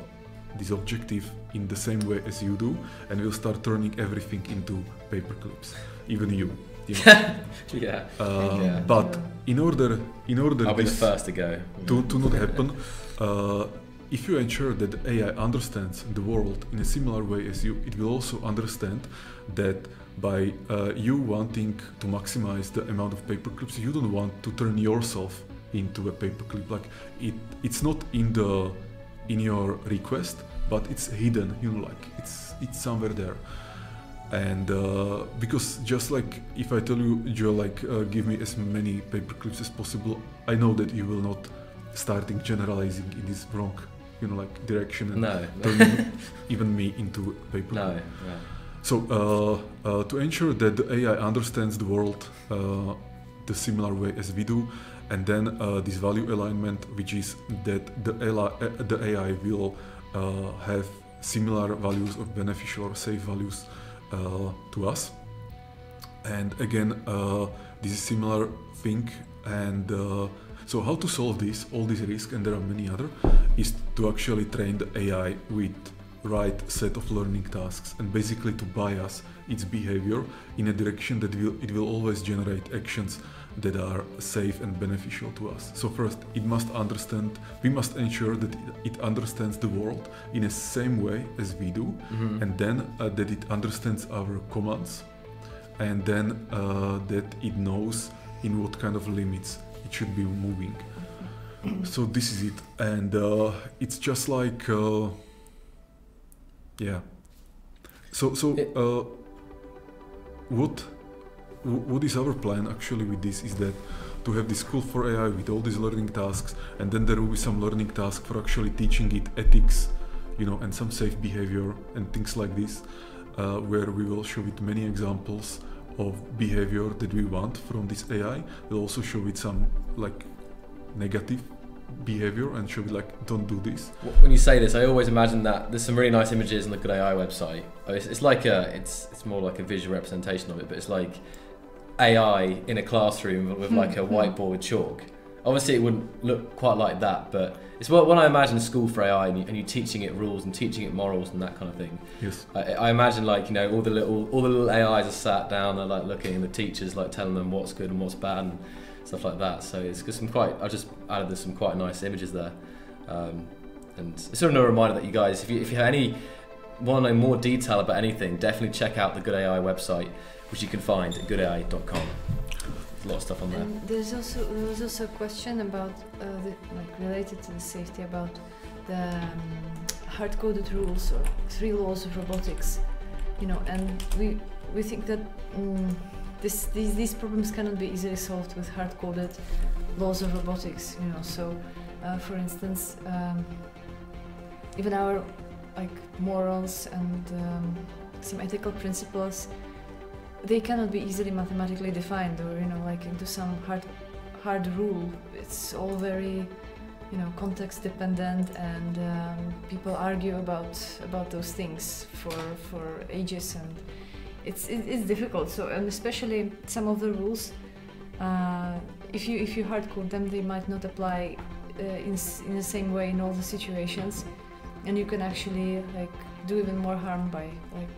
Speaker 2: this objective in the same way as you do, and will start turning everything into paperclips, even you. You know.
Speaker 1: yeah.
Speaker 2: Uh,
Speaker 1: Yeah.
Speaker 2: But in order in order
Speaker 1: I'll be the first to go.
Speaker 2: to, to not happen, uh, if you ensure that AI understands the world in a similar way as you, it will also understand that by uh, you wanting to maximize the amount of paperclips, you don't want to turn yourself into a paperclip. Like it, it's not in the in your request, but it's hidden. You know, like it's it's somewhere there. And uh, because just like if I tell you, Joe, like uh, give me as many paper clips as possible, I know that you will not starting generalizing in this wrong, you know, like direction and
Speaker 1: No.
Speaker 2: turning even me into paper.
Speaker 1: no.
Speaker 2: So uh, uh, to ensure that the AI understands the world uh, the similar way as we do, and then uh, this value alignment, which is that the AI, the AI will uh, have similar values of beneficial or safe values to us. And again, uh, this is similar thing. And uh, so, how to solve this, all these risks, and there are many other, is to actually train the AI with right set of learning tasks and basically to bias its behavior in a direction that will it will always generate actions that are safe and beneficial to us. So first, it must understand. We must ensure that it, understands the world in the same way as we do,
Speaker 1: Mhm.
Speaker 2: and then uh, that it understands our commands, and then uh, that it knows in what kind of limits it should be moving. so this is it, and uh, it's just like, uh, yeah. So so uh, what wh- what is our plan actually with this is that to have this school for AI with all these learning tasks, and then there will be some learning task for actually teaching it ethics, you know, and some safe behavior and things like this, uh, where we will show it many examples of behavior that we want from this AI. We'll also show it some like negative behavior and show it like don't do this.
Speaker 1: When you say this, I always imagine that there's some really nice images on the GoodAI website. Oh, It's, it's like a, it's it's more like a visual representation of it, but it's like AI in a classroom with like a
Speaker 3: Hmm, hmm.
Speaker 1: whiteboard chalk. Obviously, it wouldn't look quite like that, but it's what when I imagine school for AI and, you, and you teaching it rules and teaching it morals and that kind of thing.
Speaker 2: Yes.
Speaker 1: I, I imagine like you know all the little all the little AIs are sat down and like looking, and the teachers like telling them what's good and what's bad and stuff like that. So it's got some quite. I just added there's some quite nice images there, um, and it's sort of a reminder that you guys, if you if you have any want to know more detail about anything, definitely check out the GoodAI website, which you can find at goodai.com. A lot of stuff on there.
Speaker 3: And there's also there was also a question about uh, the, like related to the safety about the um, hard-coded rules or three laws of robotics, you know, and we we think that mm, this these these problems cannot be easily solved with hard-coded laws of robotics, you know. So, uh, for instance, um, even our like morals and um, some ethical principles they cannot be easily mathematically defined or you know like into some hard hard rule. It's all very you know context dependent and um, people argue about about those things for for ages and it's it, it's difficult. So and especially some of the rules uh, if you if you hard code them they might not apply uh, in, in the same way in all the situations. And you can actually like do even more harm by like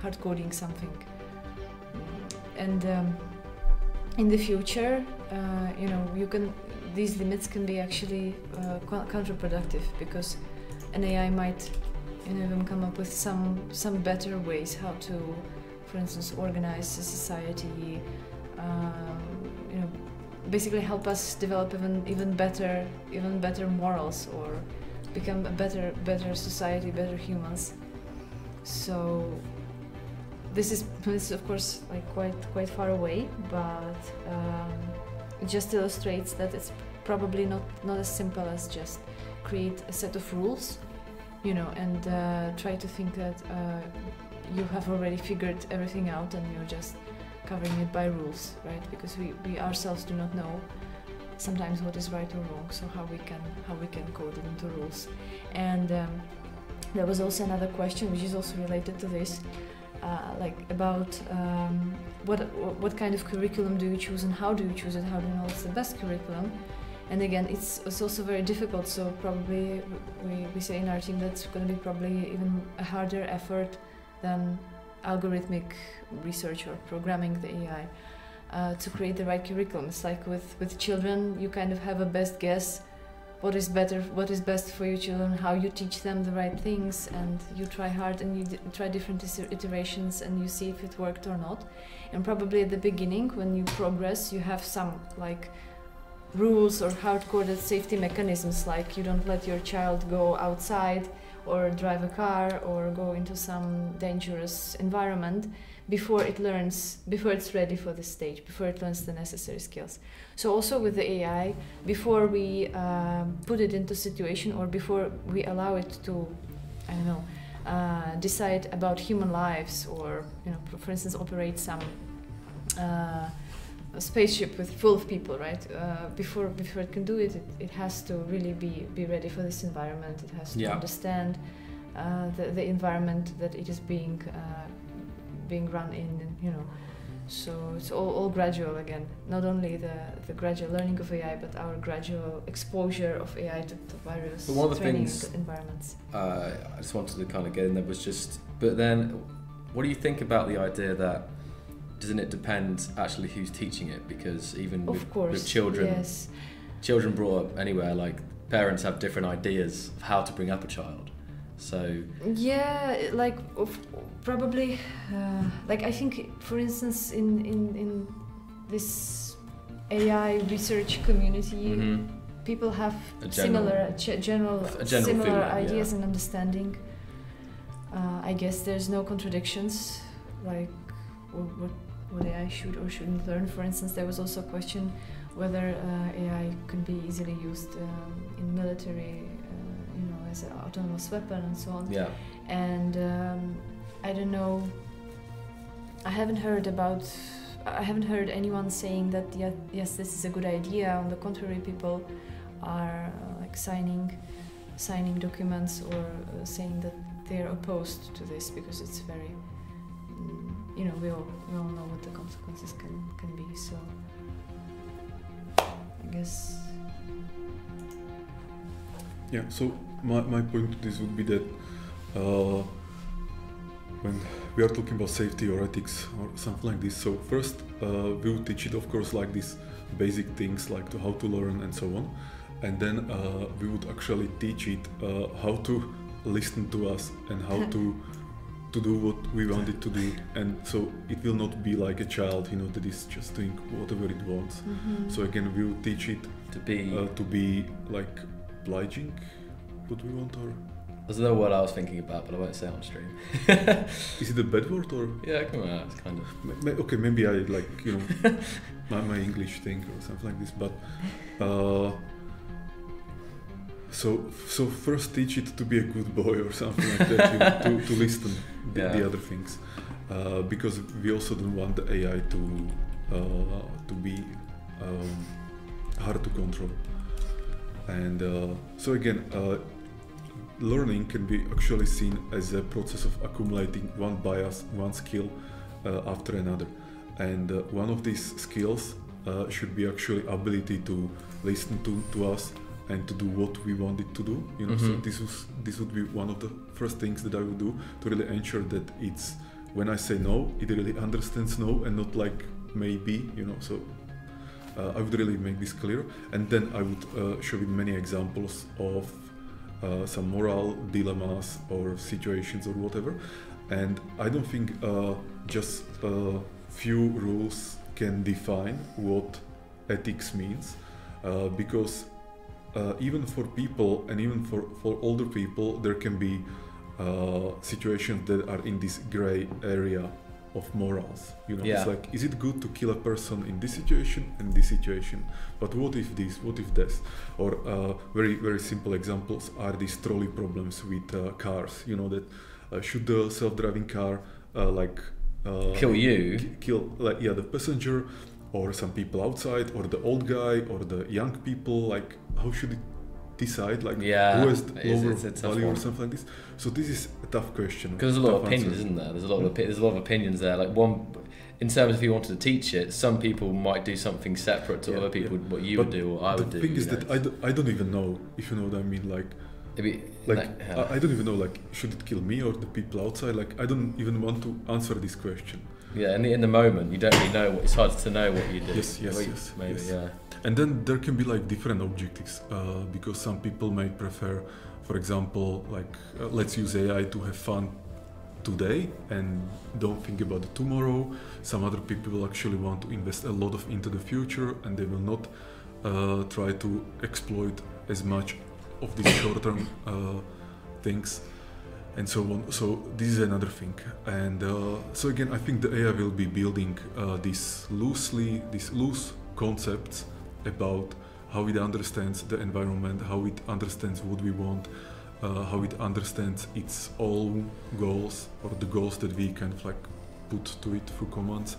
Speaker 3: hard coding something and um, in the future uh, you know you can these limits can be actually uh, counterproductive because an AI might you know even come up with some some better ways how to for instance organize a society um, you know basically help us develop even even better even better morals or become a better better society better humans. So this is this is of course like quite quite far away but um, it just illustrates that it's probably not not as simple as just create a set of rules you know and uh, try to think that uh, you have already figured everything out and you're just covering it by rules right? Because we, we ourselves do not know sometimes what is right or wrong so how we can how we can code it into rules. And um, there was also another question which is also related to this uh, like about um, what what kind of curriculum do you choose and how do you choose it? How do you know it's the best curriculum? And again, it's it's also very difficult. So probably we, we say in our team that's going to be probably even a harder effort than algorithmic research or programming the AI uh, to create the right curriculum. It's like with with children, you kind of have a best guess what is better what is best for your children how you teach them the right things and you try hard and you try different iterations and you see if it worked or not. And probably at the beginning when you progress you have some like rules or hard-coded safety mechanisms like you don't let your child go outside or drive a car or go into some dangerous environment before it learns before it's ready for the stage before it learns the necessary skills. So also with the ai before we uh, put it into situation or before we allow it to i don't know uh, decide about human lives or you know for instance operate some uh, spaceship with full of people right? Uh, before before it can do it, it it has to really be be ready for this environment. It has to
Speaker 1: Yeah.
Speaker 3: understand uh, the, the environment that it is being uh, being run in and you know so it's all, all gradual again not only the, the gradual learning of AI but our gradual exposure of AI to, to various
Speaker 1: But one of the
Speaker 3: training
Speaker 1: things-
Speaker 3: environments
Speaker 1: uh, I just wanted to kind of get in there was just, but then, what do you think about the idea that doesn't it depend actually who's teaching it? Because even with,
Speaker 3: of course
Speaker 1: with children,
Speaker 3: yes
Speaker 1: children brought up anywhere, like parents have different ideas of how to bring up a child. So
Speaker 3: Yeah, like probably, uh, like I think, for instance, in in in this AI research community,
Speaker 1: mhm.
Speaker 3: people have
Speaker 1: general-
Speaker 3: similar ge- general,
Speaker 1: general
Speaker 3: similar
Speaker 1: feeling,
Speaker 3: ideas
Speaker 1: yeah.
Speaker 3: and understanding. Uh, I guess there's no contradictions, like what, what what AI should or shouldn't learn. For instance, there was also a question whether uh, AI can be easily used um, in military, uh, as an autonomous weapon and so on
Speaker 1: yeah,
Speaker 3: and um, I don't know. I haven't heard about. I haven't heard anyone saying that yeah, yes, this is a good idea. On the contrary, people are uh, like signing, signing documents or uh, saying that they're opposed to this because it's very, mm, you know, we all we all know what the consequences can can be. So I guess
Speaker 2: Yeah, so my, my point to this would be that uh, when we are talking about safety or ethics or something like this, so first uh, we would teach it, of course, like these basic things like to how to learn and so on, and then uh, we would actually teach it uh, how to listen to us and how to to do what we want it to do, and so it will not be like a child, you know, that is just doing whatever it wants.
Speaker 3: mhm.
Speaker 2: So again, we will teach it
Speaker 1: to be.
Speaker 2: uh, to be like obliging what we want or
Speaker 1: there's another word I was thinking about, but I won't say it on stream.
Speaker 2: is it a bad word or
Speaker 1: yeah, come on, it's kind of.
Speaker 2: okay maybe i like you know my, my english thing or something like this but uh, so so first teach it to be a good boy or something like that you know, to, to listen the, the other things uh, because we also don't want the ai to uh, to be um, hard to control and uh, so again uh, learning can be actually seen as a process of accumulating one bias one skill uh, after another. And uh, one of these skills uh, should be actually ability to listen to, to us and to do what we want it to do you know? So
Speaker 1: Mhm.
Speaker 2: this was this would be one of the first things that i would do to really ensure that it's when i say no it really understands no and not like maybe you know? So uh, i would really make this clear. And then i would uh, show you many examples of uh, some moral dilemmas or situations or whatever. And i don't think uh, just a few rules can define what ethics means uh, because uh, even for people and even for, for older people there can be uh, situations that are in this gray area of morals you know
Speaker 1: Yeah.
Speaker 2: it's like is it good to kill a person in this situation and this situation but what if this what if this or uh, very very simple examples are these trolley problems with uh, cars you know that uh, should the self-driving car uh, like uh,
Speaker 1: Kill you?
Speaker 2: ki- kill like yeah the passenger or some people outside or the old guy or the young people like how should it decide like
Speaker 1: Yeah,
Speaker 2: who has the
Speaker 1: is-
Speaker 2: lower
Speaker 1: it's tough
Speaker 2: value or something like this so this is a tough question
Speaker 1: Because there's a lot of opinions,
Speaker 2: answer.
Speaker 1: isn't there? There's a lot of there's a lot of opinions there. Like one, in terms of if you wanted to teach it, some people might do something separate to
Speaker 2: Yeah,
Speaker 1: other people. What you
Speaker 2: But
Speaker 1: would do, or I would do.
Speaker 2: The
Speaker 1: thing
Speaker 2: is
Speaker 1: know,
Speaker 2: that I, do, I don't even know if you know what I mean like
Speaker 1: Maybe,
Speaker 2: like
Speaker 1: yeah.
Speaker 2: I, I don't even know like should it kill me or the people outside like I don't even want to answer this question
Speaker 1: yeah, in the, in the moment, you don't really know. What, it's hard to know what you do.
Speaker 2: Yes, yes, yes,
Speaker 1: Maybe,
Speaker 2: yes.
Speaker 1: yeah.
Speaker 2: And then there can be like different objectives uh, because some people may prefer, for example, like uh, let's use AI to have fun today and don't think about the tomorrow. Some other people will actually want to invest a lot of into the future and they will not uh, try to exploit as much of these short-term uh, things. And so on. So this is another thing. And uh, so again, I think the AI will be building uh, this loosely, these loose concepts about how it understands the environment, how it understands what we want, uh, how it understands its own goals or the goals that we can like put to it through commands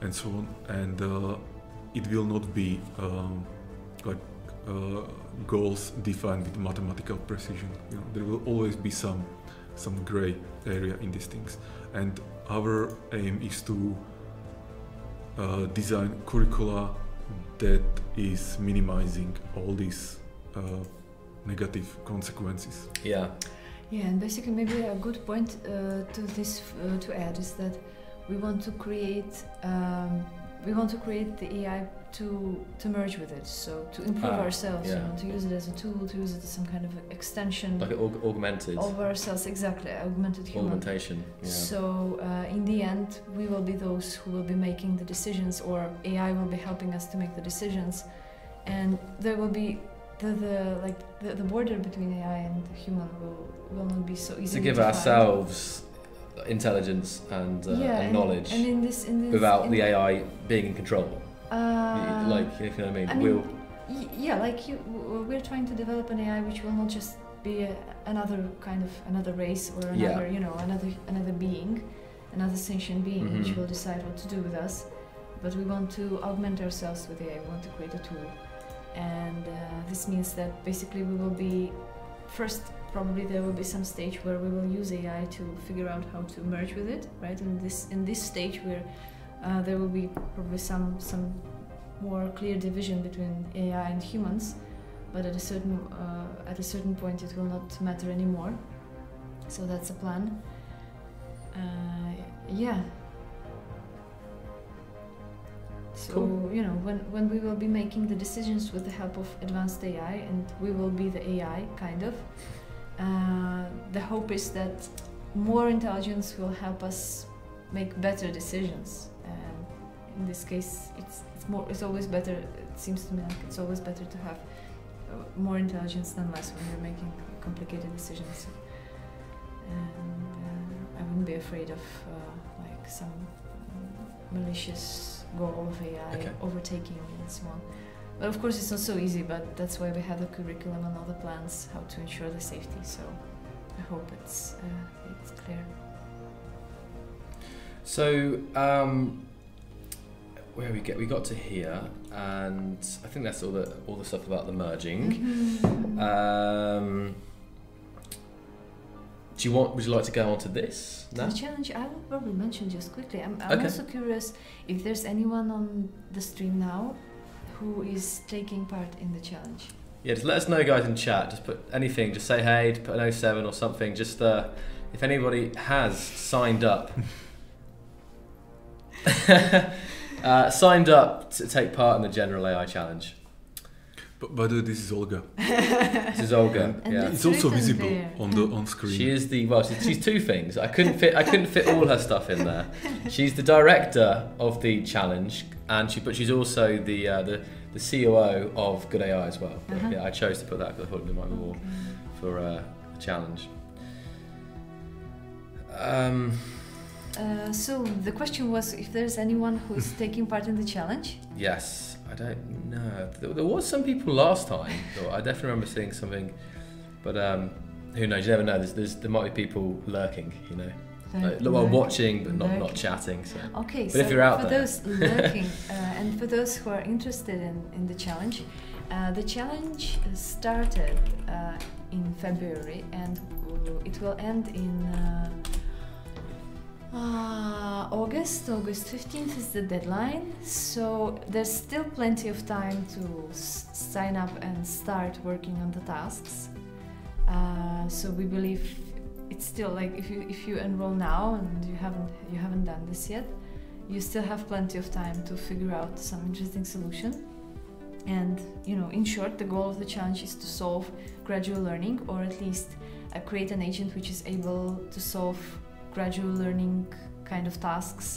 Speaker 2: and so on. And uh, it will not be um, like uh, goals defined with mathematical precision. You know, there will always be some some gray area in these things. And our aim is to uh, design curricula that is minimizing all these uh, negative consequences.
Speaker 1: Yeah.
Speaker 3: Yeah, and basically, maybe a good point uh, to this uh, to add is that we want to create um, we want to create the AI to to merge with it, so to improve
Speaker 1: Ah,
Speaker 3: ourselves,
Speaker 1: yeah.
Speaker 3: you know, to use it as a tool, to use it as some kind of extension
Speaker 1: Like aug- augmented
Speaker 3: of ourselves. Exactly, augmented human.
Speaker 1: augmentation. Yeah.
Speaker 3: So uh, in the end, we will be those who will be making the decisions, or AI will be helping us to make the decisions, and there will be the, the like the, the border between AI and human will will not be so easy
Speaker 1: to give ourselves intelligence and, uh,
Speaker 3: yeah,
Speaker 1: and knowledge
Speaker 3: and in this in this
Speaker 1: without the AI being in control.
Speaker 3: Uh,
Speaker 1: like, if you know what I mean.
Speaker 3: I mean, will. yeah, like you, we're trying to develop an AI which will not just be a, another kind of another race or
Speaker 1: Yeah.
Speaker 3: another, you know, another another being, another sentient being which
Speaker 1: Mhm.
Speaker 3: will decide what to do with us. But we want to augment ourselves with AI. We want to create a tool, and uh, this means that basically we will be first. Probably there will be some stage where we will use AI to figure out how to merge with it, right? In this in this stage where uh, there will be probably some some more clear division between AI and humans, but at a certain uh, at a certain point it will not matter anymore. So that's the plan. Uh, yeah. So
Speaker 1: Cool.
Speaker 3: you know when when we will be making the decisions with the help of advanced AI and we will be the AI kind of. Uh, the hope is that more intelligence will help us make better decisions. In this case, it's it's more it's always better. It seems to me like it's always better to have uh, more intelligence than less when you're making complicated decisions. And uh, I wouldn't be afraid of uh, like some malicious goal of AI
Speaker 1: Okay.
Speaker 3: overtaking and so on. But of course, it's not so easy. But that's why we have the curriculum and all the plans how to ensure the safety. So I hope it's uh, it's clear.
Speaker 1: So um, where we get we got to here, and I think that's all the all the stuff about the merging.
Speaker 3: Mhm.
Speaker 1: Um, do you want? Would you like to go on to this?
Speaker 3: To
Speaker 1: No.
Speaker 3: The challenge I will probably mention just quickly. I'm, I'm
Speaker 1: Okay.
Speaker 3: also curious if there's anyone on the stream now who is taking part in the challenge.
Speaker 1: Yeah, just let us know, guys, in chat. Just put anything. Just say hey. Just put an 07 or something. Just uh, if anybody has signed up, uh, signed up to take part in the general AI challenge.
Speaker 2: But by the way, this is Olga.
Speaker 1: This is Olga.
Speaker 3: And
Speaker 1: yeah.
Speaker 3: It's
Speaker 2: It's also visible
Speaker 3: there.
Speaker 2: on the on screen.
Speaker 1: She is the well. She's, she's two things. I couldn't fit. I couldn't fit all her stuff in there. She's the director of the challenge, and she but she's also the uh, the the COO of GoodAI as well.
Speaker 3: Uh-huh.
Speaker 1: Yeah, I chose to put that because I thought it might be more for uh, a challenge. Um,
Speaker 3: Uh, so the question was if there's anyone who's taking part in the challenge.
Speaker 1: yes, I don't know. There, there was some people last time. I definitely remember seeing something, but um, who knows? You never know. There's, there's there might be people lurking. You know, like, well, watching but not not chatting. So.
Speaker 3: Okay,
Speaker 1: But
Speaker 3: so
Speaker 1: if you're out
Speaker 3: for
Speaker 1: there.
Speaker 3: those lurking uh, and for those who are interested in, in the challenge, uh, the challenge started uh, in February and uh, it will end in uh, August. August 15th is the deadline, so there's still plenty of time to sign up and start working on the tasks. Uh, so we believe it's still like if you if you enroll now and you haven't you haven't done this yet, you still have plenty of time to figure out some interesting solution. And you know, in short, the goal of the challenge is to solve gradual learning, or at least uh, create an agent which is able to solve gradual learning kind of tasks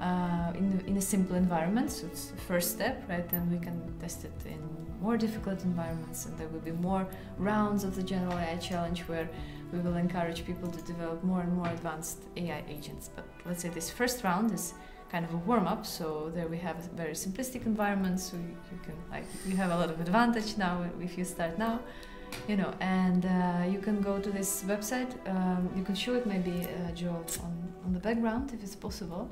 Speaker 3: uh, in in a simple environment. So it's the first step, right? Then we can test it in more difficult environments, and there will be more rounds of the General AI Challenge where we will encourage people to develop more and more advanced AI agents. But let's say this first round is kind of a warm up. So there we have a very simplistic environment. So you, you, can like you have a lot of advantage now if you start now, you know. And uh, you can go to this website. Um, you can show it maybe uh, Joel on on the background if it's possible.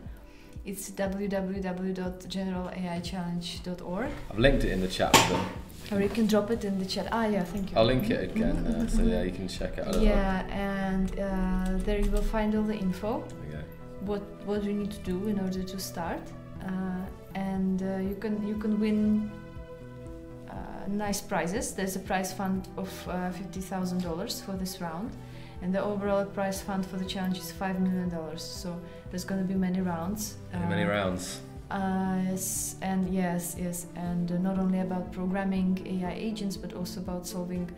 Speaker 3: It's www.generalaichallenge.org.
Speaker 1: I've linked it in the chat.
Speaker 3: Or you can drop it in the chat. Ah, yeah, thank you.
Speaker 1: I'll link it again, uh, so yeah, you can check it out.
Speaker 3: Yeah, and uh, there you will find all the info. okay. What what you need to do in order to start, uh, and uh, you can you can win nice prizes. There's a prize fund of uh, fifty thousand dollars for this round, and the overall prize fund for the challenge is five million dollars. So there's going to be many rounds.
Speaker 1: many rounds.
Speaker 3: Uh, yes, and yes, yes, and uh, not only about programming AI agents, but also about solving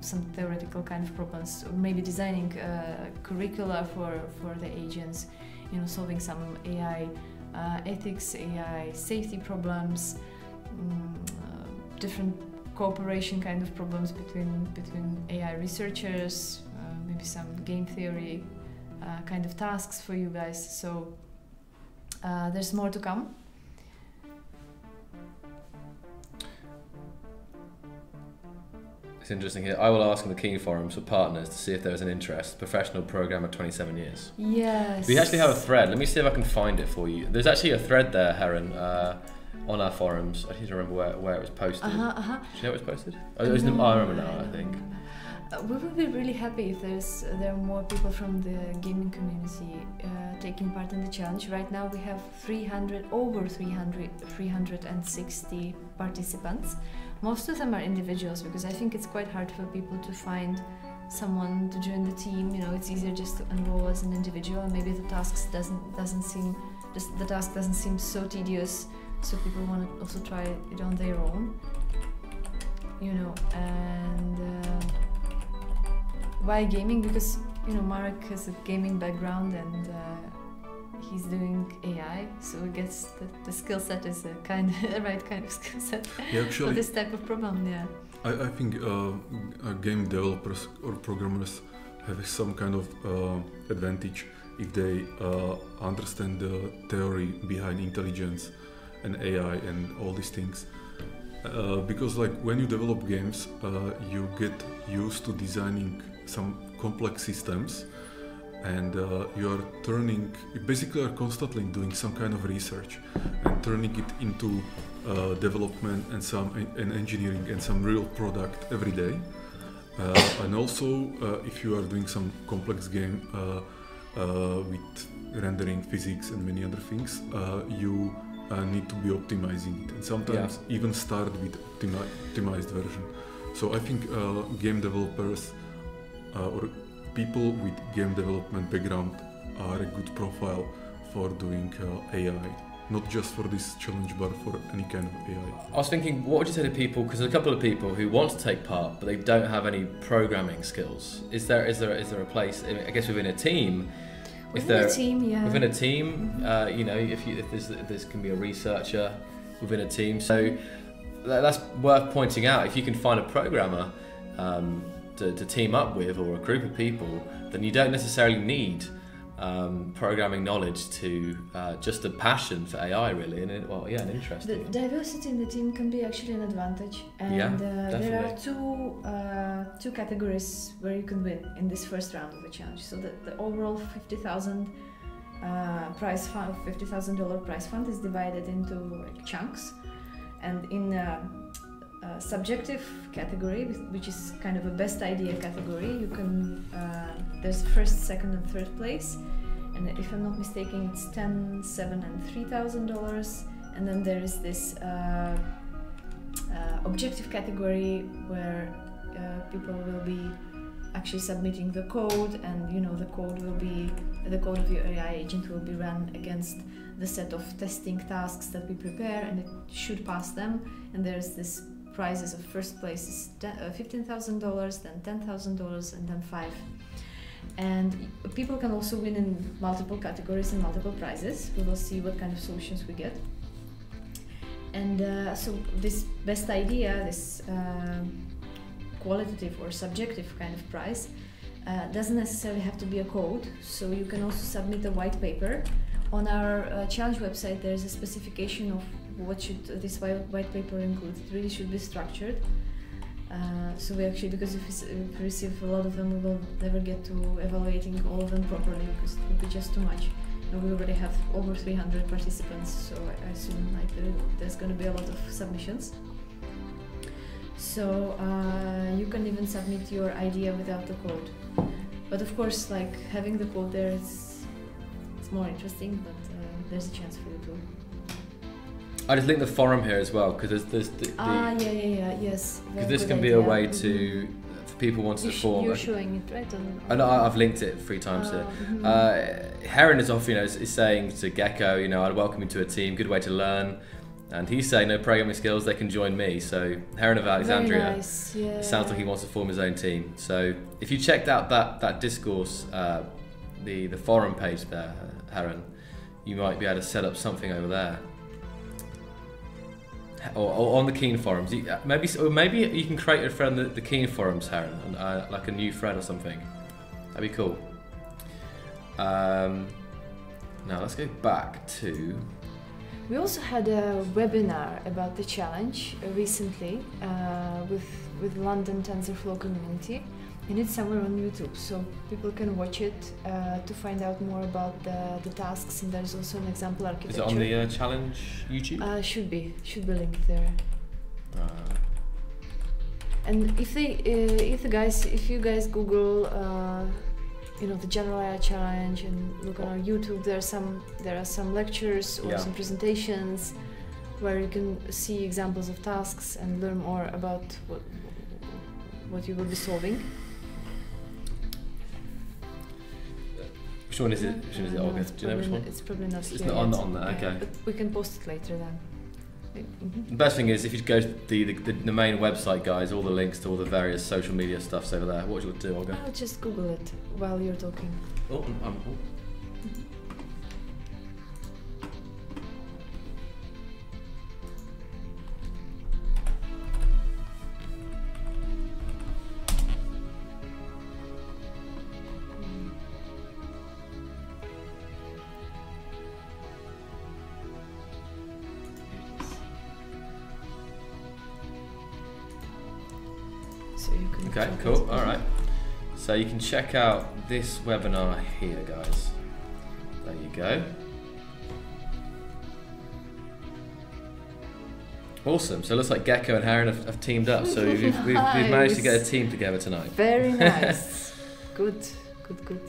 Speaker 3: some theoretical kind of problems, maybe designing uh, curricula for, for the agents, you know, solving some AI uh, ethics, AI safety problems, um, different cooperation kind of problems between between AI researchers, uh, maybe some game theory kind of tasks for you guys. So uh, there's more to come.
Speaker 1: It's interesting here. I will ask in the Keen forums for partners to see if there is an interest. Professional programmer, 27 years.
Speaker 3: Yes.
Speaker 1: We actually have a thread. Let me see if I can find it for you. There's actually a thread there, Heron, uh, on our forums. I need to remember where, where it was posted.
Speaker 3: Uh-huh, uh-huh.
Speaker 1: Do you know where it was posted? Oh, it was no, in, I remember now, I think.
Speaker 3: Uh, we would be really happy if there's uh, there are more people from the gaming community uh, taking part in the challenge. Right now we have 300 over 300 360 participants. Most of them are individuals because I think it's quite hard for people to find someone to join the team. You know, it's easier just to enroll as an individual, and maybe the tasks doesn't doesn't seem just the task doesn't seem so tedious, so people want to also try it on their own. You know, and. Uh, why gaming? Because you know Marek has a gaming background and uh, he's doing AI, so I guess the, the skill set is a kind of right kind of skill set
Speaker 2: yeah, actually,
Speaker 3: for this type of problem. Yeah.
Speaker 2: I, I think uh, uh, game developers or programmers have some kind of uh, advantage if they uh, understand the theory behind intelligence and AI and all these things. Uh, because like when you develop games, you get used to designing some complex systems and uh, you are turning you basically are constantly doing some kind of research and turning it into uh, development and some and engineering and some real product every day uh, and also uh, if you are doing some complex game uh, uh, with rendering physics and many other things you need to be optimizing it and sometimes yeah. even start with optimi- optimized version so i think game developers uh, or people with game development background are a good profile for doing uh, AI not just for this challenge but for any kind of AI.
Speaker 1: I was thinking, what would you say to people? Because there's a couple of people who want to take part, but they don't have any programming skills. Is there is there is there a place? I guess within a team.
Speaker 3: Within a team, yeah.
Speaker 1: Within a team, uh, you know, if you if there's this can be a researcher within a team, so that's worth pointing out. If you can find a programmer. Um, to, to team up with or a group of people, then you don't necessarily need um, programming knowledge to uh, just a passion for AI, really, and it, well, yeah, an interest.
Speaker 3: The diversity in the team can be actually an advantage, and yeah, uh, there are two uh, two categories where you can win in this first round of the challenge. So the, the overall fifty thousand uh, prize fund, fifty thousand dollar prize fund is divided into like chunks, and in uh, subjective category, which is kind of a best idea category. You can uh, there's first, second, and third place, and if I'm not mistaken, it's ten, seven, and three thousand dollars. And then there is this uh, uh objective category where uh, people will be actually submitting the code, and you know the code will be the code of your AI agent will be run against the set of testing tasks that we prepare, and it should pass them. And there's this prizes of first place is uh, $15,000, then $10,000, and then five. And people can also win in multiple categories and multiple prizes. We will see what kind of solutions we get.
Speaker 4: And uh, so this best idea, this uh, qualitative or subjective kind of prize, uh, doesn't necessarily have to be a code. So you can also submit a white paper. On our uh, challenge website, there is a specification of what should this white, paper include. It really should be structured. Uh, so we actually, because if we, receive a lot of them, we will never get to evaluating all of them properly because it would be just too much. And we already have over 300 participants, so I assume like there, there's going to be a lot of submissions. So uh, you can even submit your idea without the code. But of course, like having the code there is it's more interesting, but uh, there's a chance for you to.
Speaker 1: I just link the forum here as well because there's, there's the, the
Speaker 4: Ah, yeah, yeah, yeah, yes.
Speaker 1: Because this can be a way
Speaker 4: Mhm.
Speaker 1: to, for people who want to form.
Speaker 3: you're showing it right on.
Speaker 1: I know I've linked it three times here.
Speaker 3: Um,
Speaker 1: Uh, Heron is off, you know, is, saying to Gecko, you know, I'd welcome you to a team, good way to learn. And he's saying no programming skills, they can join me. So Heron of Alexandria
Speaker 3: nice. Yeah.
Speaker 1: sounds like he wants to form his own team. So if you checked out that that discourse, uh, the the forum page there, Heron, you might be able to set up something over there. Or, or on the Keen forums, You- uh, maybe maybe you can create a friend the, the Keen forums, Heron, and, uh, like a new thread or something. That'd be cool. Um, now let's go back to
Speaker 3: We also had a webinar about the challenge uh, recently uh, with with London TensorFlow community, and it's somewhere on YouTube, so people can watch it uh, to find out more about the, the tasks. And there's also an example architecture.
Speaker 1: is it on the uh, challenge YouTube?
Speaker 3: Uh, should be should be linked there.
Speaker 1: Uh,
Speaker 3: And if they, uh, if the guys, if you guys Google, uh, you know, the General AI Challenge and look on our YouTube, there are some, there are some lectures or
Speaker 1: Yeah.
Speaker 3: some presentations where you can see examples of tasks and learn more about what, what you will be solving.
Speaker 1: Which one is it? Which one is it, Olga?
Speaker 3: it's
Speaker 1: Do you know which
Speaker 3: probably
Speaker 1: one?
Speaker 3: It's probably not
Speaker 1: It's not on-
Speaker 3: yet.
Speaker 1: on there, okay.
Speaker 3: But we can post it later then. Mhm.
Speaker 1: The best thing is if you go to the, the, the main website, guys, all the links to all the various social media stuff's over there. What do you want to do, Olga?
Speaker 3: I'll just Google it while you're talking.
Speaker 1: Oh, I'm, I'm, oh. Okay, cool. All right. So you can check out this webinar here, guys. There you go. Awesome. So it looks like Gecko and Heron have, have teamed up. So we've, we've, we've managed to get a team together tonight.
Speaker 3: Very nice. good, good, good.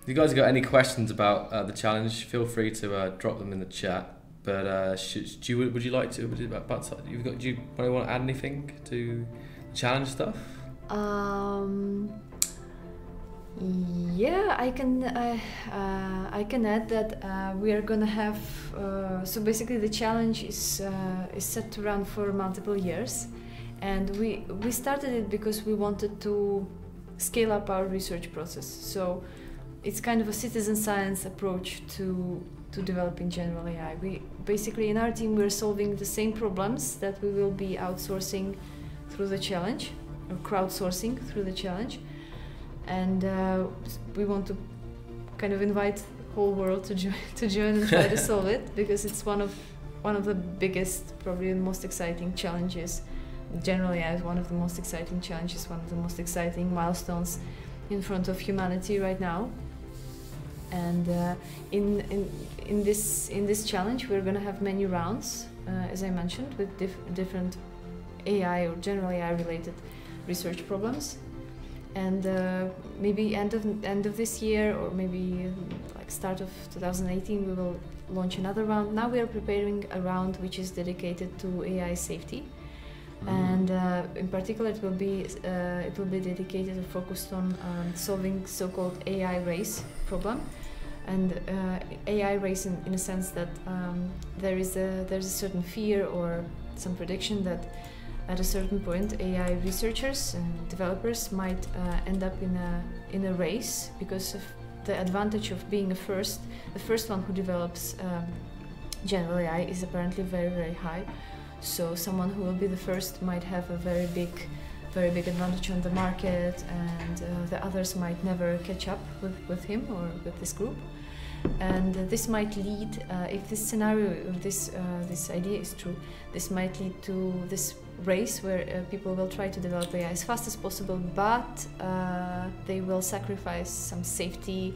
Speaker 1: If you guys have got any questions about uh, the challenge, feel free to uh, drop them in the chat. But uh, should, do you, would you like to? Would you, but, you've got. Do you want to add anything to challenge stuff?
Speaker 3: Um, yeah, I can. Uh, uh, I can add that uh, we are gonna have. Uh, so basically, the challenge is uh, is set to run for multiple years, and we we started it because we wanted to scale up our research process. So it's kind of a citizen science approach to to developing general AI. We basically in our team we're solving the same problems that we will be outsourcing through the challenge or crowdsourcing through the challenge, and uh, we want to kind of invite the whole world to join to join and try to solve it because it's one of one of the biggest, probably the most exciting challenges. Generally, as one of the most exciting challenges, one of the most exciting milestones in front of humanity right now. And uh, in, in in this in this challenge, we're gonna have many rounds, uh, as I mentioned, with diff- different AI or general AI related research problems. And uh, maybe end of end of this year or maybe uh, like start of 2018, we will launch another round. Now we are preparing a round which is dedicated to AI safety, and uh, in particular it will be uh, it will be dedicated and focused on um, solving so-called AI race problem. And uh, AI race in, in a sense that um, there is a there's a certain fear or some prediction that at a certain point AI researchers and developers might uh, end up in a in a race because of the advantage of being a first the first one who develops um, general AI is apparently very very high. So someone who will be the first might have a very big, very big advantage on the market, and uh, the others might never catch up with, with him or with this group. And this might lead, uh, if this scenario, if this uh, this idea is true, this might lead to this race where uh, people will try to develop AI as fast as possible, but they will sacrifice some safety,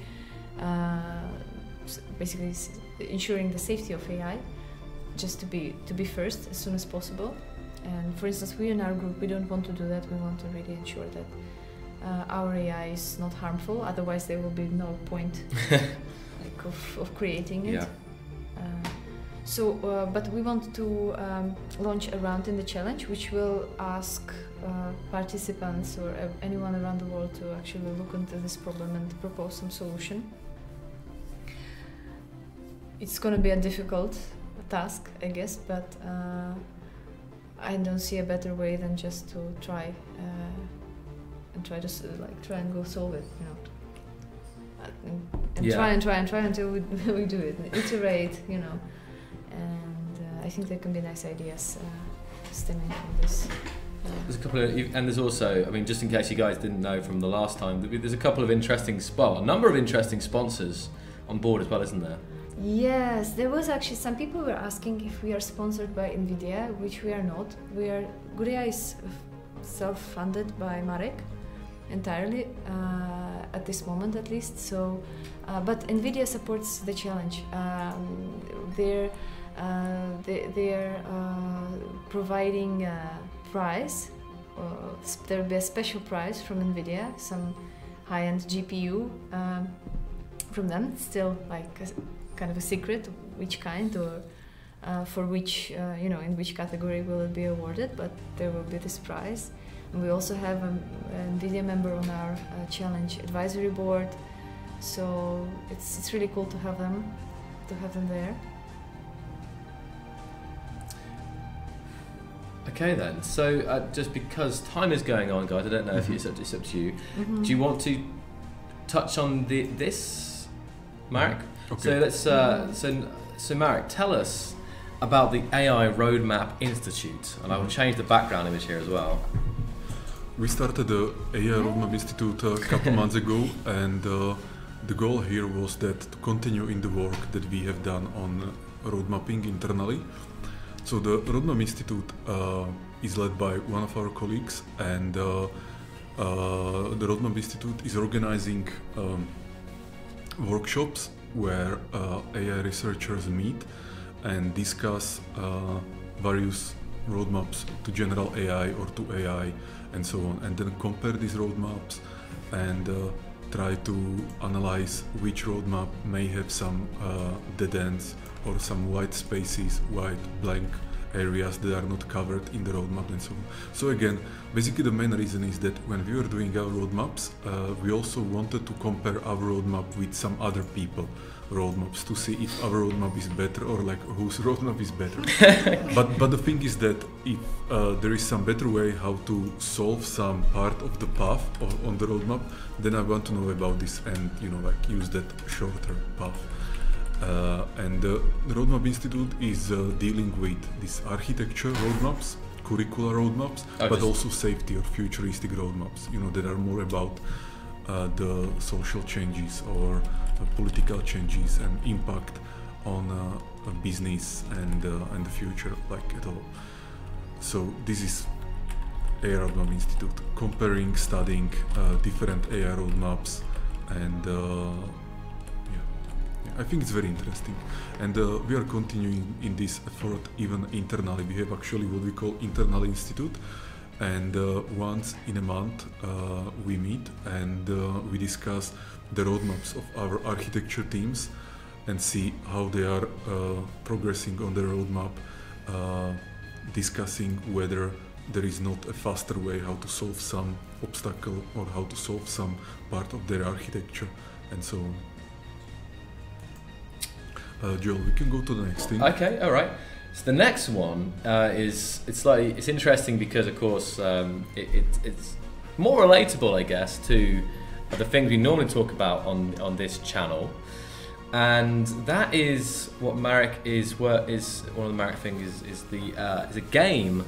Speaker 3: basically ensuring the safety of AI just to be to be first as soon as possible. And for instance, we in our group we don't want to do that. We want to really ensure that uh, our AI is not harmful. Otherwise, there will be no point of, of creating it.
Speaker 1: Yeah.
Speaker 3: Uh, so, uh, but we want to um, launch a round in the challenge, which will ask uh, participants or anyone around the world to actually look into this problem and propose some solution. It's going to be a difficult task, I guess, but uh, I don't see a better way than just to try uh, and try to like try and go solve it, you know, and, and
Speaker 1: Yeah.
Speaker 3: try and try and try until we, we do it, iterate, you know, and uh, I think there can be nice ideas uh, stemming from this.
Speaker 1: There's a couple of, and there's also, I mean, just in case you guys didn't know from the last time, there's a couple of interesting, well, a number of interesting sponsors on board as well, isn't there?
Speaker 3: Yes, there was actually some people were asking if we are sponsored by Nvidia, which we are not. We are GoodAI is self-funded by Marek entirely uh, at this moment, at least. So, uh, but Nvidia supports the challenge. Um, they're uh, they, they're uh, providing a prize. Uh, there will be a special prize from Nvidia, some high-end GPU um, from them. Still like a, kind of a secret which kind or uh, for which you know in which category will it be awarded but there will be this prize we also have a, a nvidia member on our uh, challenge advisory board so it's, it's really cool to have them to have them there
Speaker 1: Okay then. So uh, just because time is going on, guys, I don't know if it's up, it's up to you.
Speaker 3: Mhm.
Speaker 1: Do you want to touch on the this, Marek?
Speaker 2: Okay.
Speaker 1: So let's. Uh, so so Marek, tell us about the AI Roadmap Institute, and I will change the background image here as well.
Speaker 2: We started the AI Roadmap Institute a couple months ago, and uh, the goal here was that to continue in the work that we have done on uh, road mapping internally. So the Roadmap Institute uh, is led by one of our colleagues, and uh, uh, the Roadmap Institute is organizing um, workshops where uh, AI researchers meet and discuss uh, various roadmaps to general AI or to AI and so on, and then compare these roadmaps and uh, try to analyze which roadmap may have some uh, dead ends or some white spaces, white blank areas that are not covered in the roadmap and so on. So again, basically the main reason is that when we were doing our roadmaps, uh, we also wanted to compare our roadmap with some other people roadmaps to see if our roadmap is better or like whose roadmap is better. but but the thing is that if uh, there is some better way how to solve some part of the path of, on the roadmap, then I want to know about this and you know like use that shorter path. Uh, and the Roadmap Institute is uh, dealing with this architecture roadmaps, curricular roadmaps,
Speaker 1: Oh,
Speaker 2: but also safety or futuristic roadmaps. You know that are more about uh, the social changes or political changes and impact on uh, business and uh, and the future, like at all. So this is AI Roadmap Institute comparing, studying uh, different AI roadmaps, and uh, yeah, yeah, I think it's very interesting. And uh, we are continuing in this effort even internally. We have actually what we call internal institute, and uh, once in a month uh, we meet and uh, we discuss the roadmaps of our architecture teams and see how they are uh, progressing on the roadmap, uh, discussing whether there is not a faster way how to solve some obstacle or how to solve some part of their architecture and so on. Uh, Joel, we can go to the next thing.
Speaker 1: Okay, all right. So the next one uh, is it's slightly it's interesting because of course um, it, it, it's more relatable, I guess, to the things we normally talk about on on this channel. and that is what Marek is. What is one of the Marek things is is the uh, is a game,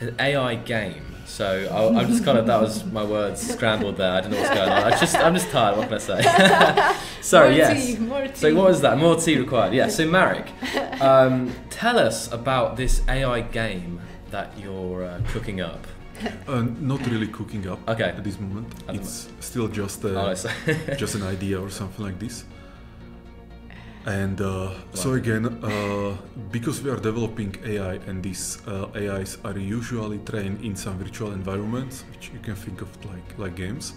Speaker 1: an AI game. So I, I'm just kind of that was my words scrambled there. I don't know what's going on. I just I'm just tired. What can I say? so
Speaker 3: more
Speaker 1: yes.
Speaker 3: tea, more tea.
Speaker 1: So what was that? More tea required. Yeah. So Marek, um, tell us about this AI game that you're uh, cooking up.
Speaker 2: Uh, not really cooking up
Speaker 1: Okay.
Speaker 2: at this moment.
Speaker 1: At
Speaker 2: it's still just
Speaker 1: Oh,
Speaker 2: uh,
Speaker 1: I see.
Speaker 2: just an idea or something like this. And uh, so again, uh, because we are developing AI, and these uh, AIs are usually trained in some virtual environments, which you can think of like like games.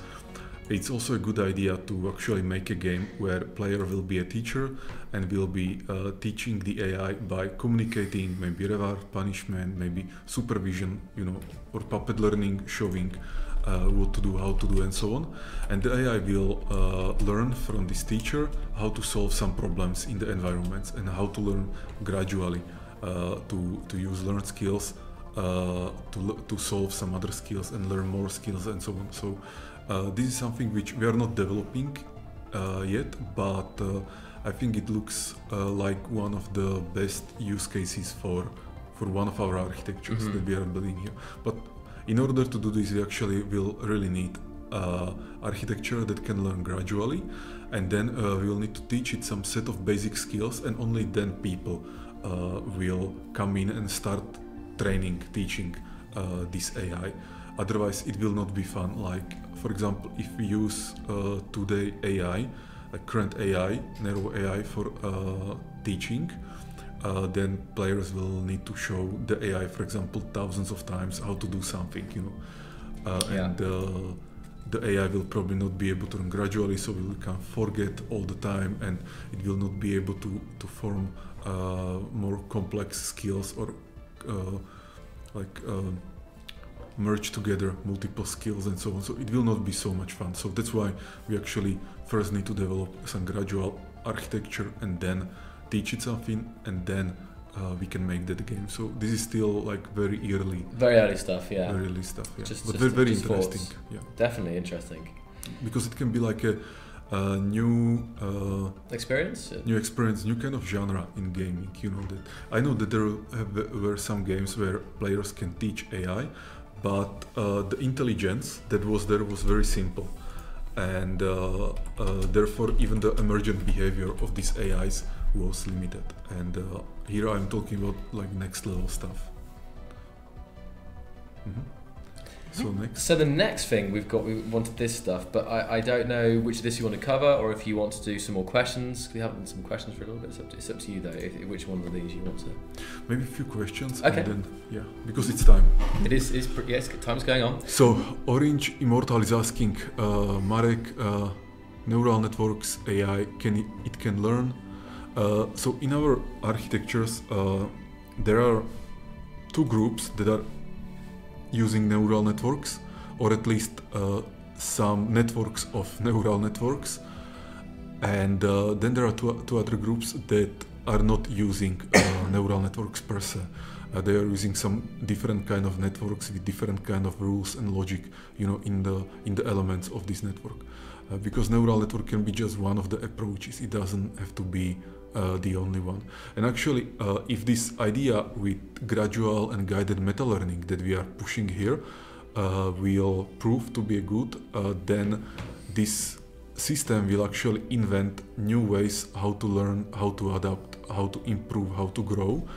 Speaker 2: It's also a good idea to actually make a game where player will be a teacher and will be uh, teaching the AI by communicating, maybe reward, punishment, maybe supervision, you know, or puppet learning, showing uh, what to do, how to do, and so on. And the AI will uh, learn from this teacher how to solve some problems in the environments and how to learn gradually uh, to, to use learned skills uh, to, to solve some other skills and learn more skills and so on. So uh, this is something which we are not developing uh, yet, but uh, I think it looks uh, like one of the best use cases for for one of our architectures
Speaker 1: Mhm.
Speaker 2: that we are building here. But in order to do this, we actually will really need uh, architecture that can learn gradually, and then uh, we will need to teach it some set of basic skills, and only then people uh, will come in and start training, teaching uh, this AI. Otherwise, it will not be fun. Like, for example, if we use uh, today AI, like current AI, narrow AI for uh, teaching, uh, then players will need to show the AI, for example, thousands of times how to do something, you know, uh,
Speaker 1: Yeah.
Speaker 2: and uh, the AI will probably not be able to learn gradually, so we will can forget all the time, and it will not be able to to form uh, more complex skills or uh, like. Merge together multiple skills and so on so it will not be so much fun so that's why we actually first need to develop some gradual architecture and then teach it something and then uh, we can make that game so this is still like very early
Speaker 1: Very early stuff. Yeah.
Speaker 2: very early stuff yeah
Speaker 1: Just-
Speaker 2: but
Speaker 1: just-
Speaker 2: very, very interesting
Speaker 1: thoughts.
Speaker 2: yeah
Speaker 1: Definitely interesting.
Speaker 2: because it can be like a, a new uh,
Speaker 1: Experience.
Speaker 2: new experience, new kind of genre in gaming. You know that I know that there have, were some games where players can teach AI, but uh, the intelligence that was there was very simple, and uh, uh, therefore even the emergent behavior of these AIs was limited. And uh, here I'm talking about like next level stuff. So
Speaker 1: the next thing we've got, we wanted this stuff, but I, I don't know which of this you want to cover, or if you want to do some more questions. We haven't done some questions for a little bit. It's up to, it's up to you though. If, which one of these you want to?
Speaker 2: Maybe a few questions
Speaker 1: Okay.
Speaker 2: and then yeah, because it's time.
Speaker 1: It is. Pre- yes. Time's going on.
Speaker 2: So Orange Immortal is asking uh, Marek, uh, neural networks AI can it, it can learn. Uh, so in our architectures, uh, there are two groups that are using neural networks, or at least uh, some networks of neural networks, and uh, then there are two, two other groups that are not using uh, neural networks per se. Uh, they are using some different kind of networks with different kind of rules and logic, you know, in the in the elements of this network. Uh, because neural network can be just one of the approaches. It doesn't have to be uh, the only one. And actually, uh, if this idea with gradual and guided meta learning that we are pushing here uh, will prove to be good, uh, then this system will actually invent new ways how to learn, how to adapt, how to improve, how to grow.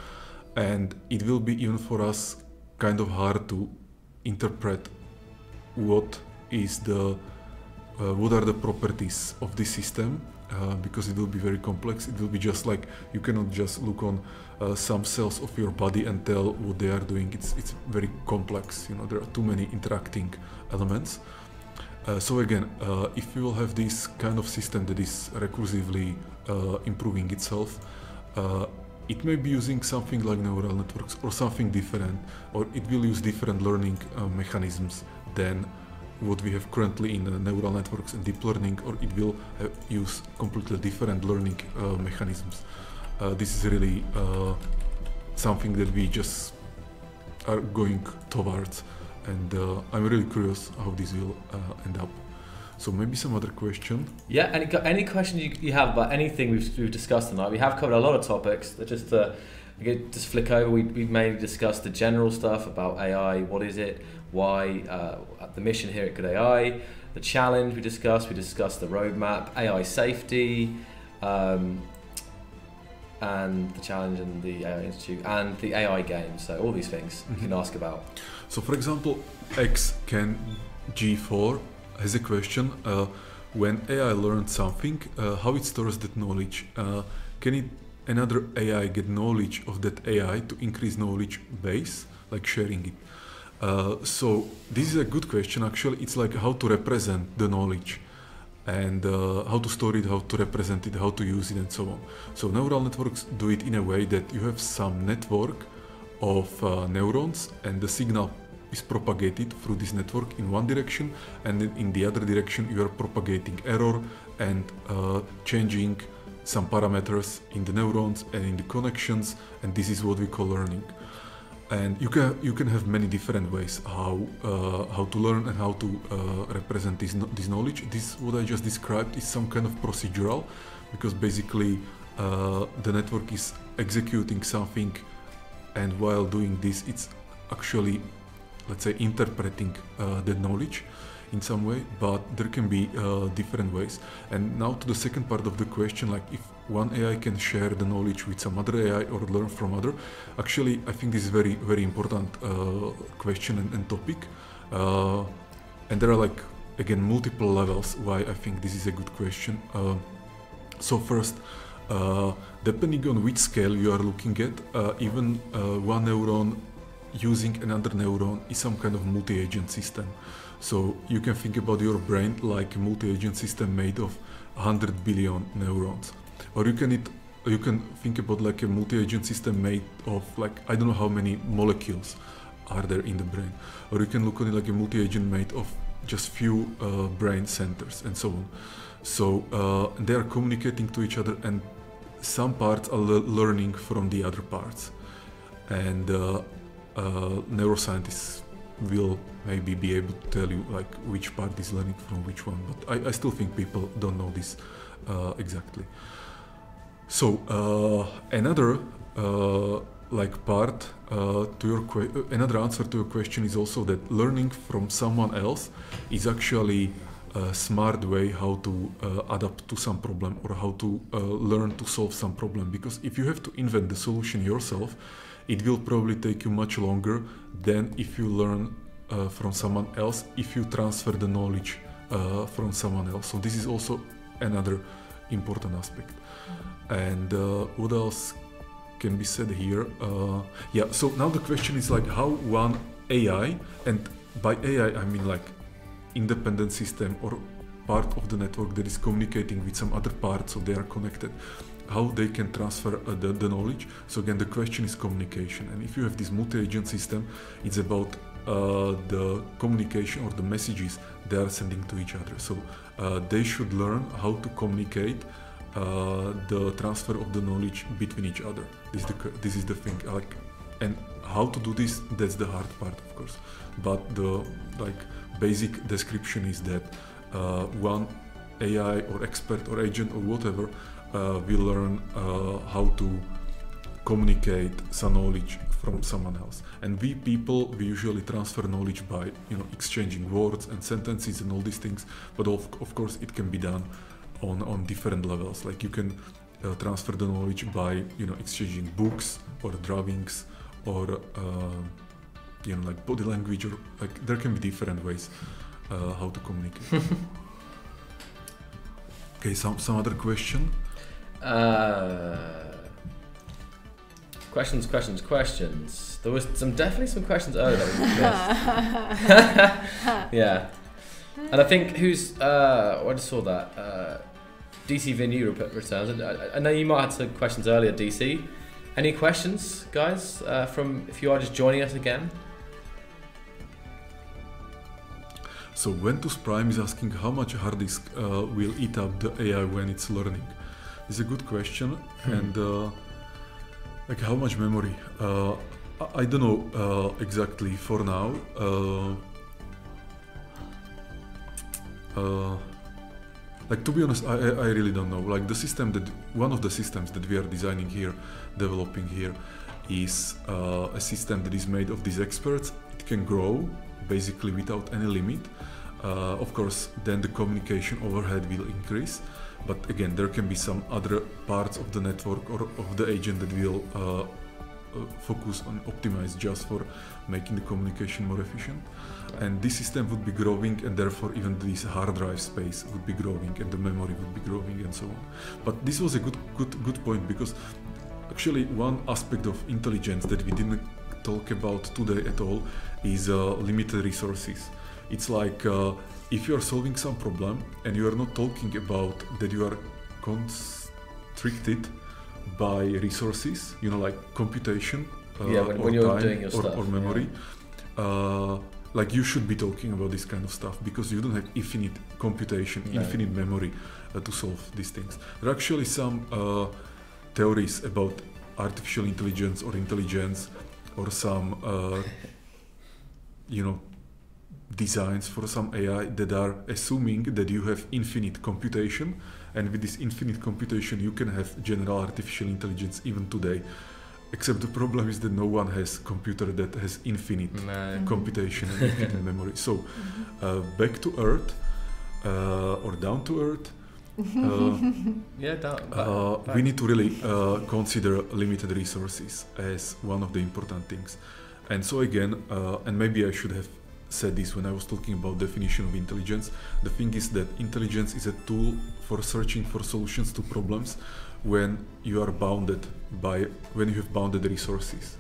Speaker 2: And it will be even for us kind of hard to interpret what is the uh, what are the properties of this system uh, because it will be very complex. It will be just like you cannot just look on uh, some cells of your body and tell what they are doing. It's it's very complex you know there are too many interacting elements. Uh, so again uh, if we will have this kind of system that is recursively uh, improving itself it may be using something like neural networks or something different or it will use different learning mechanisms than what we have currently in uh, neural networks and deep learning, or it will uh, use completely different learning uh, mechanisms. This is really something that we just are going towards, and uh, I'm really curious how this will uh, end up. So maybe some other question.
Speaker 1: Yeah, any any questions you, you have about anything we've, we've discussed tonight? We have covered a lot of topics. That just uh, just flick over. We we've mainly discussed the general stuff about AI. What is it? Why? Uh, the mission here at GoodAI. The challenge we discussed. We discussed the roadmap. AI safety. Um, and the challenge and the AI Institute and the AI game. So all these things you can
Speaker 2: Mhm.
Speaker 1: ask about.
Speaker 2: So for example, X can G4 has a question. Uh, when AI learns something, uh, how it stores that knowledge? Uh, can it another AI get knowledge of that AI to increase knowledge base, like sharing it? Uh, so this is a good question. Actually, it's like how to represent the knowledge and uh, how to store it, how to represent it, how to use it, and so on. So neural networks do it in a way that you have some network of uh, neurons, and the signal is propagated through this network in one direction, and in the other direction you are propagating error and uh, changing some parameters in the neurons and in the connections, and this is what we call learning. And you can you can have many different ways how uh, how to learn and how to uh, represent this this knowledge. This what I just described is some kind of procedural, because basically uh, the network is executing something, and while doing this, it's actually let's say interpreting uh, the knowledge in some way. But there can be uh, different ways. And now to the second part of the question, like if one AI can share the knowledge with some other AI or learn from other. Actually, I think this is very very important uh, question and, and topic, uh, and there are like again multiple levels why I think this is a good question. Uh, so first, uh, depending on which scale you are looking at, uh, even uh, one neuron using another neuron is some kind of multi-agent system. So you can think about your brain like a multi-agent system made of 100 billion neurons or you can it you can think about like a multi-agent system made of like I don't know how many molecules are there in the brain, or you can look on it like a multi-agent made of just few uh, brain centers and so on. So uh, they are communicating to each other, and some parts are le- learning from the other parts, and uh, uh, neuroscientists will maybe be able to tell you like which part is learning from which one. But I, I still think people don't know this uh, exactly. So uh, another uh, like part uh, to your que- uh, another answer to your question is also that learning from someone else is actually a smart way how to uh, adapt to some problem or how to uh, learn to solve some problem. Because if you have to invent the solution yourself it will probably take you much longer than if you learn from someone else if you transfer the knowledge from someone else. So this is also another important aspect and uh, what else can be said here? Uh, yeah so now the question is like how one ai and by ai i mean like independent system or part of the network that is communicating with some other part so they are connected how they can transfer uh, the, the knowledge. So again the question is communication. And if you have this multi-agent system it's about uh, the communication or the messages they are sending to each other. So uh, they should learn how to communicate uh, the transfer of the knowledge between each other this is the this is the thing like and how to do this that's the hard part of course but the like basic description is that uh, one AI or expert or agent or whatever uh, will learn uh, how to communicate some knowledge from someone else. And we people we usually transfer knowledge by you know exchanging words and sentences and all these things. But of, of course it can be done on on different levels. Like you can uh, transfer the knowledge by you know exchanging books or drawings or uh, you know like body language or like there can be different ways uh, how to communicate. okay, some some other question.
Speaker 1: Uh, questions, questions, questions. There was some definitely some questions earlier that yeah, and I think who's uh, I just saw that uh, DC Venue returns. I, I know you might have some questions earlier, DC. Any questions, guys? Uh, from if you are just joining us again.
Speaker 2: So Ventus Prime is asking how much hard disk uh, will eat up the AI when it's learning. It's a good question,
Speaker 1: Hmm.
Speaker 2: and uh, like how much memory? Uh, I, don't know uh, exactly for now. Like to be honest, I, I I really don't know. Like the system that one of the systems that we are designing here, developing here, is uh, a system that is made of these experts. It can grow basically without any limit. Uh, of course, then the communication overhead will increase. But again, there can be some other parts of the network or of the agent that will uh, uh, focus on optimize just for making the communication more efficient. And this system would be growing, and therefore even this hard drive space would be growing, and the memory would be growing, and so on. But this was a good, good, good point because actually one aspect of intelligence that we didn't talk about today at all is uh, limited resources. It's like uh, if you are solving some problem and you are not talking about that you are constricted by resources, you know, like computation uh,
Speaker 1: Yeah, when-
Speaker 2: or
Speaker 1: when you're
Speaker 2: time
Speaker 1: doing your
Speaker 2: or,
Speaker 1: stuff,
Speaker 2: or memory. Uh, like you should be talking about this kind of stuff because you don't have infinite computation,
Speaker 1: No.
Speaker 2: infinite memory uh, to solve these things. There are actually some uh, theories about artificial intelligence or intelligence or some uh, you know designs for some AI that are assuming that you have infinite computation and with this infinite computation you can have general artificial intelligence even today except the problem is that no one has computer that has infinite
Speaker 1: No.
Speaker 2: computation and infinite memory so uh, back to earth uh, or down to earth uh,
Speaker 1: Yeah, that,
Speaker 2: uh,
Speaker 1: back-
Speaker 2: we need to really uh, consider limited resources as one of the important things. And so again, uh, and maybe I should have said this when I was talking about definition of intelligence. The thing is that intelligence is a tool for searching for solutions to problems when you are bounded by when you have bounded resources.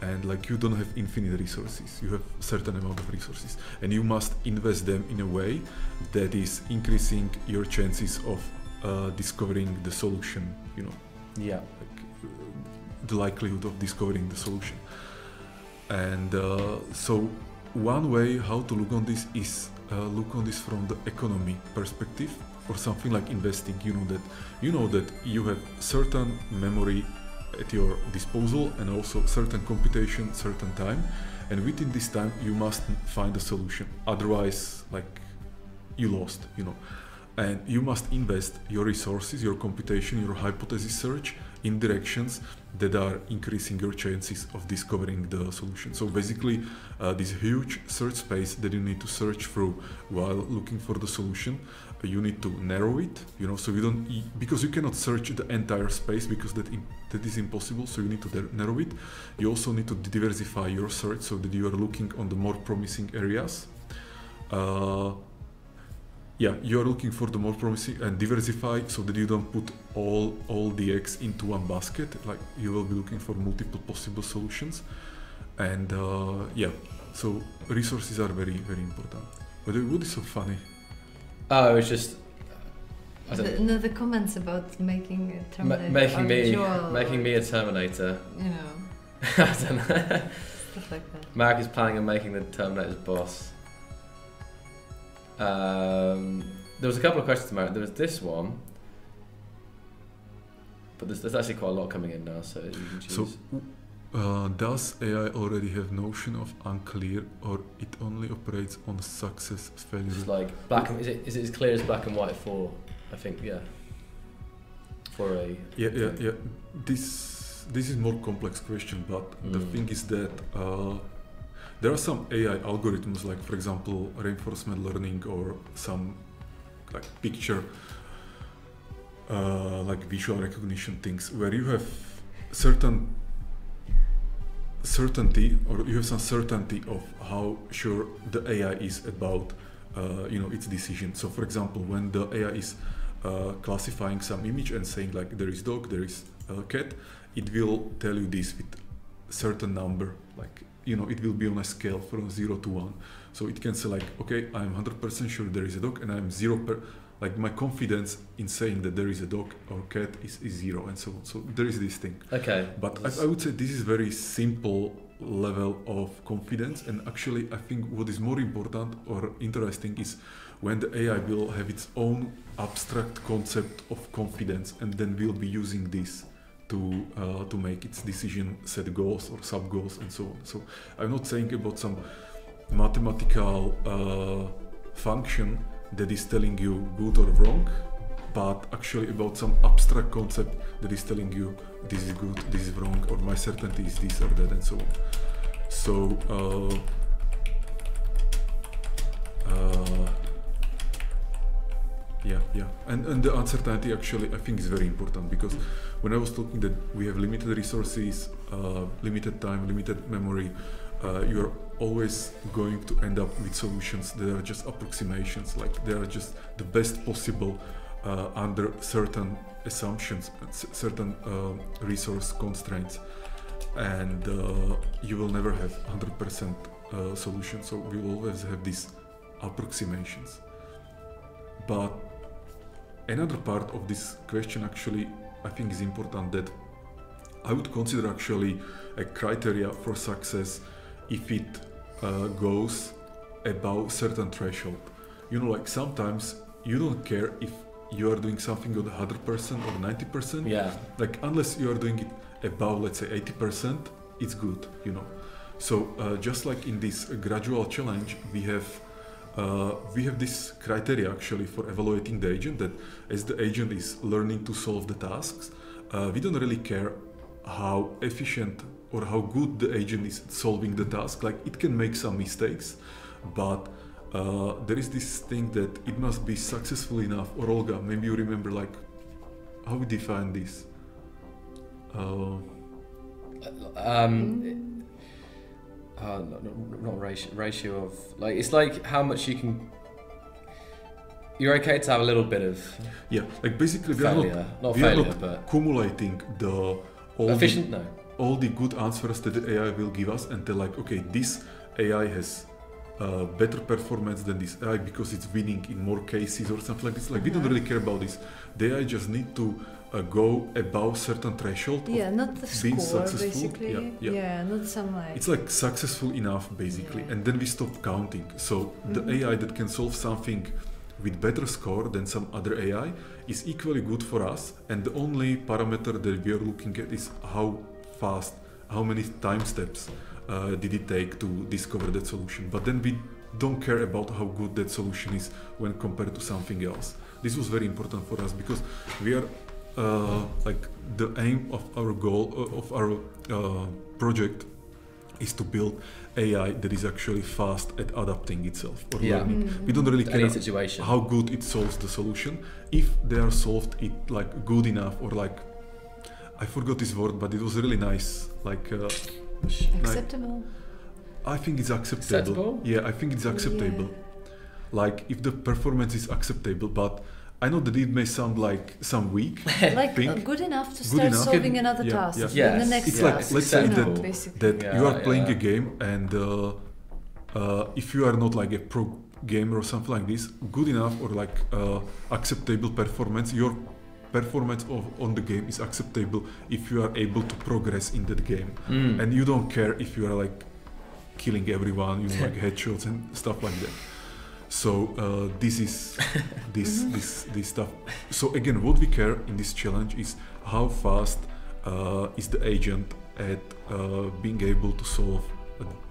Speaker 2: And like you don't have infinite resources, you have certain amount of resources, and you must invest them in a way that is increasing your chances of uh, discovering the solution. You know,
Speaker 1: yeah.
Speaker 2: like uh, the likelihood of discovering the solution. And uh, so, one way how to look on this is uh, look on this from the economy perspective, or something like investing. You know that you know that you have certain memory at your disposal and also certain computation, certain time, and within this time you must find a solution. Otherwise, like you lost. You know and you must invest your resources, your computation, your hypothesis search in directions that are increasing your chances of discovering the solution. So basically, uh, this huge search space that you need to search through while looking for the solution, you need to narrow it. You know, so you don't because you cannot search the entire space because that that is impossible. So you need to narrow it. You also need to diversify your search so that you are looking on the more promising areas. Uh, yeah you are looking for the more promising and diversify so that you don't put all all the eggs into one basket like you will be looking for multiple possible solutions and uh, yeah so resources are very very important but what is so funny
Speaker 1: Oh, it was just.
Speaker 3: The, no, the comments about making a
Speaker 1: ma-
Speaker 3: Terminator
Speaker 1: making me,
Speaker 3: unusual,
Speaker 1: making me a Terminator.
Speaker 3: you know,
Speaker 1: I don't know.
Speaker 3: stuff like that.
Speaker 1: Mark is planning on making the Terminator's boss. Um, there was a couple of questions, Mark. There was this one, but there's, there's actually quite a lot coming in now, so you can choose.
Speaker 2: so uh, does ai already have notion of unclear or it only operates on success failure
Speaker 1: It's like black and is it is it as clear as black and white for I think yeah for a
Speaker 2: Yeah, yeah, yeah. This this is more complex question, but the
Speaker 1: Mm.
Speaker 2: thing is that uh, there are some AI algorithms, like for example, reinforcement learning or some like picture, uh, like visual recognition things, where you have certain certainty or you have some certainty of how sure the AI is about uh, you know its decision. So, for example, when the AI is uh, classifying some image and saying like there is dog, there is a cat, it will tell you this with certain number, like you know, it will be on a scale from zero to one. So it can say like, okay, I'm 100% sure there is a dog, and I'm zero per, like my confidence in saying that there is a dog or cat is, is zero, and so on. So there is this thing.
Speaker 1: okay
Speaker 2: But I, I would say this is very simple level of confidence, and actually, I think what is more important or interesting is when the AI will have its own abstract concept of confidence, and then we'll be using this to uh, to make its decision, set goals or sub goals, and so on. So I'm not saying about some mathematical uh, function that is telling you good or wrong, but actually about some abstract concept that is telling you this is good, this is wrong, or my certainty is this or that, and so on. So. Uh, uh, yeah, yeah, and and the uncertainty actually I think is very important because when I was talking that we have limited resources, uh, limited time, limited memory, uh, you are always going to end up with solutions that are just approximations, like they are just the best possible uh, under certain assumptions, certain uh, resource constraints, and uh, you will never have 100% uh, solution. So we will always have these approximations, but another part of this question actually I think is important that I would consider actually a criteria for success if it uh, goes above certain threshold. You know, like sometimes you don't care if you are doing something on 100% or 90%.
Speaker 1: Yeah.
Speaker 2: Like unless you are doing it above, let's say 80%, it's good. You know. So uh, just like in this gradual challenge, we have uh, we have this criteria actually for evaluating the agent that as the agent is learning to solve the tasks, uh, we don't really care how efficient or how good the agent is at solving the task. Like it can make some mistakes, but uh, there is this thing that it must be successful enough. Or Olga, maybe you remember like how we define this. Uh,
Speaker 1: Um, uh, not, not- ratio, ratio of like it's like how much you can. You're okay to have a little bit of
Speaker 2: yeah, like basically we are not
Speaker 1: not
Speaker 2: we are not
Speaker 1: but
Speaker 2: accumulating the all the
Speaker 1: efficient. No.
Speaker 2: All the good answers that the AI will give us and they're like, okay, this AI has uh, better performance than this AI because it's winning in more cases or something like this. Like we don't really care about this. The AI just need to uh, go above certain threshold. of-
Speaker 3: Yeah, not the
Speaker 2: being
Speaker 3: score,
Speaker 2: successful,
Speaker 3: basically.
Speaker 2: yeah, yeah.
Speaker 3: not some like.
Speaker 2: It's like successful enough basically,
Speaker 3: Yeah.
Speaker 2: and then we stop counting. So the
Speaker 3: Mhm.
Speaker 2: AI that can solve something with better score than some other AI is equally good for us, and the only parameter that we are looking at is how fast, how many time steps uh, did it take to discover that solution. But then we don't care about how good that solution is when compared to something else. This was very important for us because we are uh, like the aim of our goal uh, of our uh, project is to build AI that is actually fast at adapting itself or
Speaker 1: Yeah.
Speaker 2: learning.
Speaker 3: Mhm.
Speaker 2: We don't really care
Speaker 1: situation.
Speaker 2: how good it solves the solution if they are solved it like good enough or like I forgot this word but it was really nice like uh,
Speaker 3: Acceptable.
Speaker 2: I think it's acceptable.
Speaker 1: Acceptable?
Speaker 2: Yeah, I think it's acceptable. Like if the performance is acceptable, but I know that it may sound like some weak.
Speaker 3: Like
Speaker 2: Think-
Speaker 3: uh, good enough to
Speaker 2: good
Speaker 3: start
Speaker 2: enough.
Speaker 3: solving
Speaker 2: Can-
Speaker 3: another
Speaker 2: yeah,
Speaker 3: task.
Speaker 2: yeah.
Speaker 3: in
Speaker 1: Yes.
Speaker 3: the next
Speaker 2: It's
Speaker 1: Yeah,
Speaker 2: like
Speaker 3: task.
Speaker 2: let's say that
Speaker 3: basically.
Speaker 2: that
Speaker 1: Yeah,
Speaker 2: you are playing
Speaker 1: yeah.
Speaker 2: a game and uh, uh, if you are not like a pro gamer or something like this, good enough or like uh, acceptable performance, your performance of, on the game is acceptable if you are able to progress in that game,
Speaker 1: Mm.
Speaker 2: and you don't care if you are like killing everyone, you know, like headshots and stuff like that. So uh, this is this this this stuff. So again, what we care in this challenge is how fast uh, is the agent at uh, being able to solve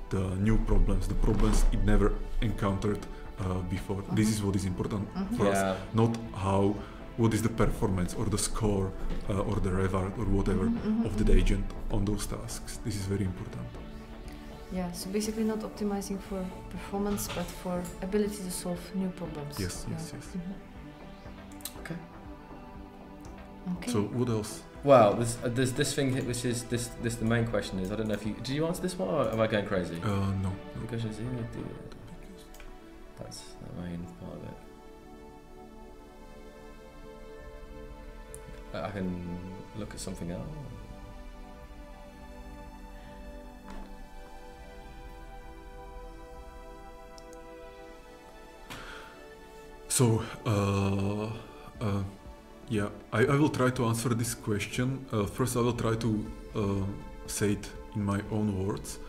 Speaker 2: the new problems, the problems it never encountered uh, before. This is what is important
Speaker 3: Mhm.
Speaker 2: for us, not how what is the performance or the score uh, or the reward or whatever
Speaker 3: Mhm, mhm,
Speaker 2: of the
Speaker 3: mhm.
Speaker 2: agent on those tasks. This is very important.
Speaker 3: Yeah, so basically not optimizing for performance, but for ability to solve new problems.
Speaker 2: Yes, yes,
Speaker 3: Yeah.
Speaker 2: yes.
Speaker 3: Mhm.
Speaker 1: Okay.
Speaker 3: Okay.
Speaker 2: So what else?
Speaker 1: Well, there's, uh, there's this thing hi- which is this this the main question is I don't know if you did you answer this one or am I going crazy?
Speaker 2: Uh, no.
Speaker 1: The question is, yeah, do- That's the main I can look at something else.
Speaker 2: So, uh, uh, yeah, I, I will try to answer this question. Uh, first, I will try to uh, say it in my own words.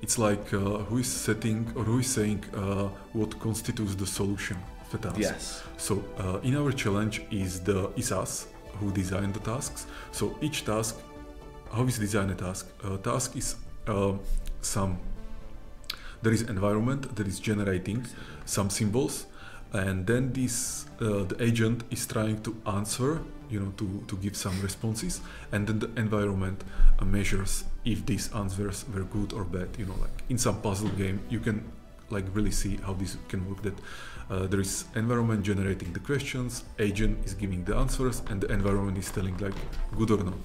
Speaker 2: It's like uh, who is setting or who is saying uh, what constitutes the solution of a task.
Speaker 1: Yes.
Speaker 2: So, uh, in our challenge is the is us who design the tasks. So each task, how is design a task? A task is uh, some there is environment that is generating some symbols and then this uh, the agent is trying to answer you know to, to give some responses and then the environment uh, measures if these answers were good or bad you know like in some puzzle game you can like really see how this can work that uh, there is environment generating the questions agent is giving the answers and the environment is telling like good or not.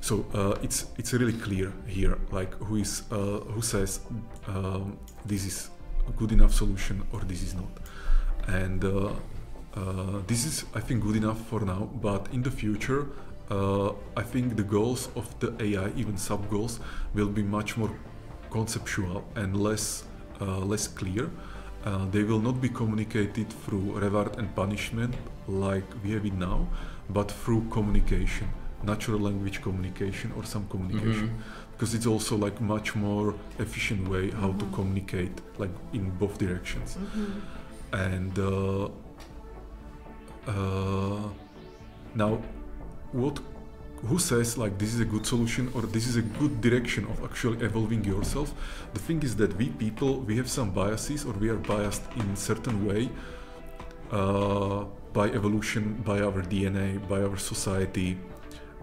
Speaker 2: So uh, it's it's really clear here like who is uh, who says um, this is a good enough solution or this is not. And uh, uh, this is I think good enough for now but in the future uh, I think the goals of the AI even sub goals will be much more conceptual and less less clear uh, they will not be communicated through reward and punishment like we have it now but through communication natural language communication or some communication
Speaker 1: Mhm.
Speaker 2: because it's also like much more efficient way how to
Speaker 3: Mhm.
Speaker 2: communicate like in both directions
Speaker 3: Mhm.
Speaker 2: and uh, uh, now what who says like this is a good solution or this is a good direction of actually evolving yourself? The thing is that we people we have some biases or we are biased in certain way uh, by evolution by our dna by our society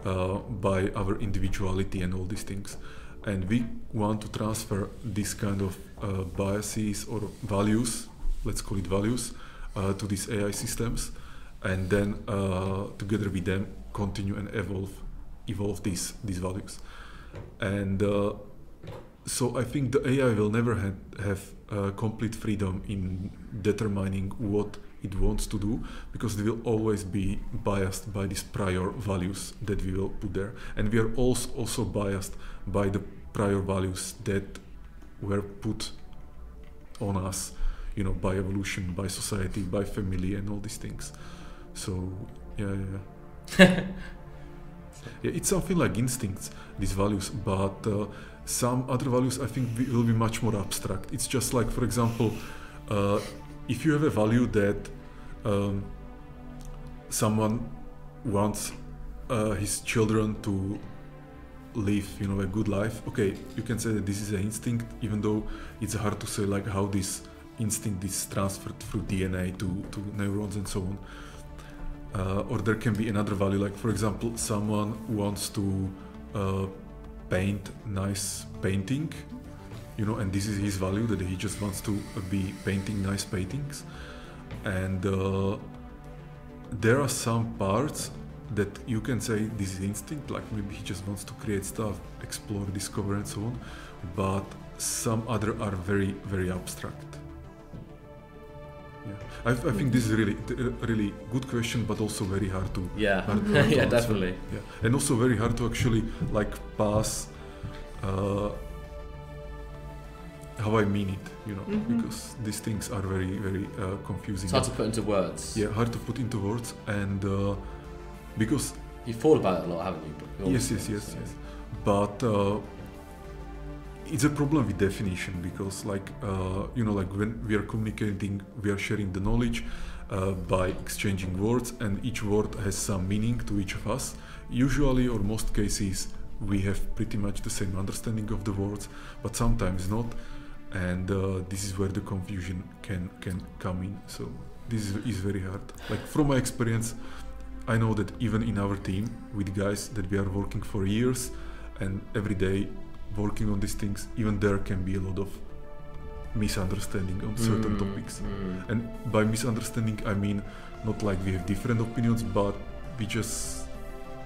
Speaker 2: uh, by our individuality and all these things. And we want to transfer this kind of uh, biases or values let's call it values uh, to these ai systems and then uh, together with them continue and evolve evolve these these values. And uh, so I think the AI will never ha- have uh, complete freedom in determining what it wants to do because it will always be biased by these prior values that we will put there. And we are also also biased by the prior values that were put on us you know by evolution by society by family and all these things. So yeah yeah, yeah. it's something like instincts these values but uh, some other values i think will be much more abstract it's just like for example uh, if you have a value that um, someone wants uh, his children to live you know a good life okay you can say that this is an instinct even though it's hard to say like how this instinct is transferred through dna to, to neurons and so on uh, or there can be another value like for example someone wants to uh, paint nice painting you know and this is his value that he just wants to uh, be painting nice paintings. And uh, there are some parts that you can say this is instinct like maybe he just wants to create stuff explore discover and so on but some other are very very abstract i, I think this is really really good question but also very hard to
Speaker 1: Yeah,
Speaker 2: hard to
Speaker 1: yeah,
Speaker 2: answer.
Speaker 1: definitely.
Speaker 2: yeah and also very hard to actually like pass uh, how i mean it you know
Speaker 3: Mhm.
Speaker 2: because these things are very very uh, confusing
Speaker 1: It's hard to put into words.
Speaker 2: yeah hard to put into words and uh, because
Speaker 1: You've thought about it a lot, haven't you? All
Speaker 2: yes yes yes
Speaker 1: things,
Speaker 2: yes but uh, it's a problem with definition because like uh, you know like when we are communicating we are sharing the knowledge uh, by exchanging words and each word has some meaning to each of us. Usually or most cases we have pretty much the same understanding of the words but sometimes not and uh, this is where the confusion can can come in. So this is, is very hard. Like from my experience i know that even in our team with guys that we are working for years and every day working on these things even there can be a lot of misunderstanding on certain
Speaker 1: Mm,
Speaker 2: topics
Speaker 1: mm.
Speaker 2: and by misunderstanding i mean not like we have different opinions but we just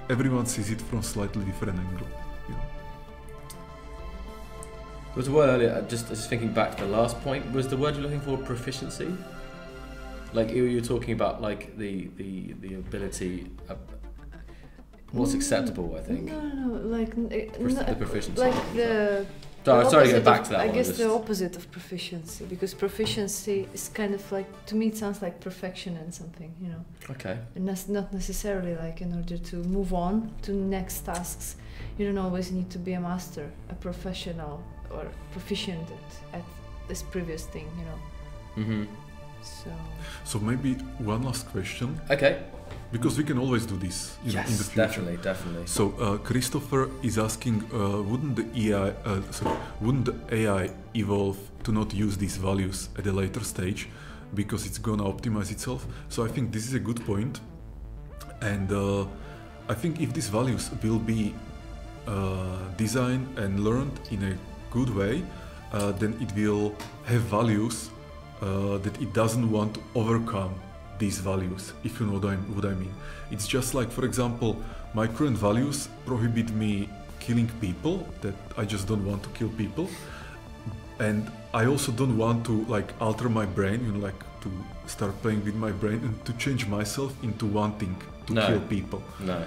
Speaker 2: everyone sees it from slightly different angle you know
Speaker 1: There was a word earlier, just, just thinking back to the last point, was the word you're looking for proficiency? Like you you were talking about like the, the, the ability, uh, what's
Speaker 3: Mm,
Speaker 1: acceptable, I think.
Speaker 3: No, no, no, like n-
Speaker 1: Prof-
Speaker 3: no,
Speaker 1: the proficiency.
Speaker 3: Like the.
Speaker 1: Sorry,
Speaker 3: the
Speaker 1: sorry to
Speaker 3: opposite
Speaker 1: get back
Speaker 3: of-
Speaker 1: to that
Speaker 3: I
Speaker 1: one.
Speaker 3: guess
Speaker 1: just-
Speaker 3: the opposite of proficiency, because proficiency is kind of like to me it sounds like perfection and something, you know,
Speaker 1: okay.
Speaker 3: and that's not necessarily like in order to move on to next tasks, you don't always need to be a master, a professional, or proficient at, at this previous thing, you know.
Speaker 1: hmm
Speaker 3: So
Speaker 2: so maybe one last question
Speaker 1: Okay.
Speaker 2: Because we can always do this you know, in the
Speaker 1: Yes,
Speaker 2: future
Speaker 1: definitely, definitely.
Speaker 2: So uh, Christopher is asking, uh, wouldn't the AI, uh, sorry, wouldn't the AI evolve to not use these values at a later stage? because it's gonna optimize itself. So I think this is a good point, and uh, I think if these values will be uh, designed and learned in a good way, uh, then it will have values uh, that it doesn't want to overcome these values, if you know what I, what I mean. It's just like, for example, my current values prohibit me killing people, that I just don't want to kill people. And I also don't want to like alter my brain, you know, like to start playing with my brain and to change myself into wanting to
Speaker 1: No.
Speaker 2: kill people.
Speaker 1: No.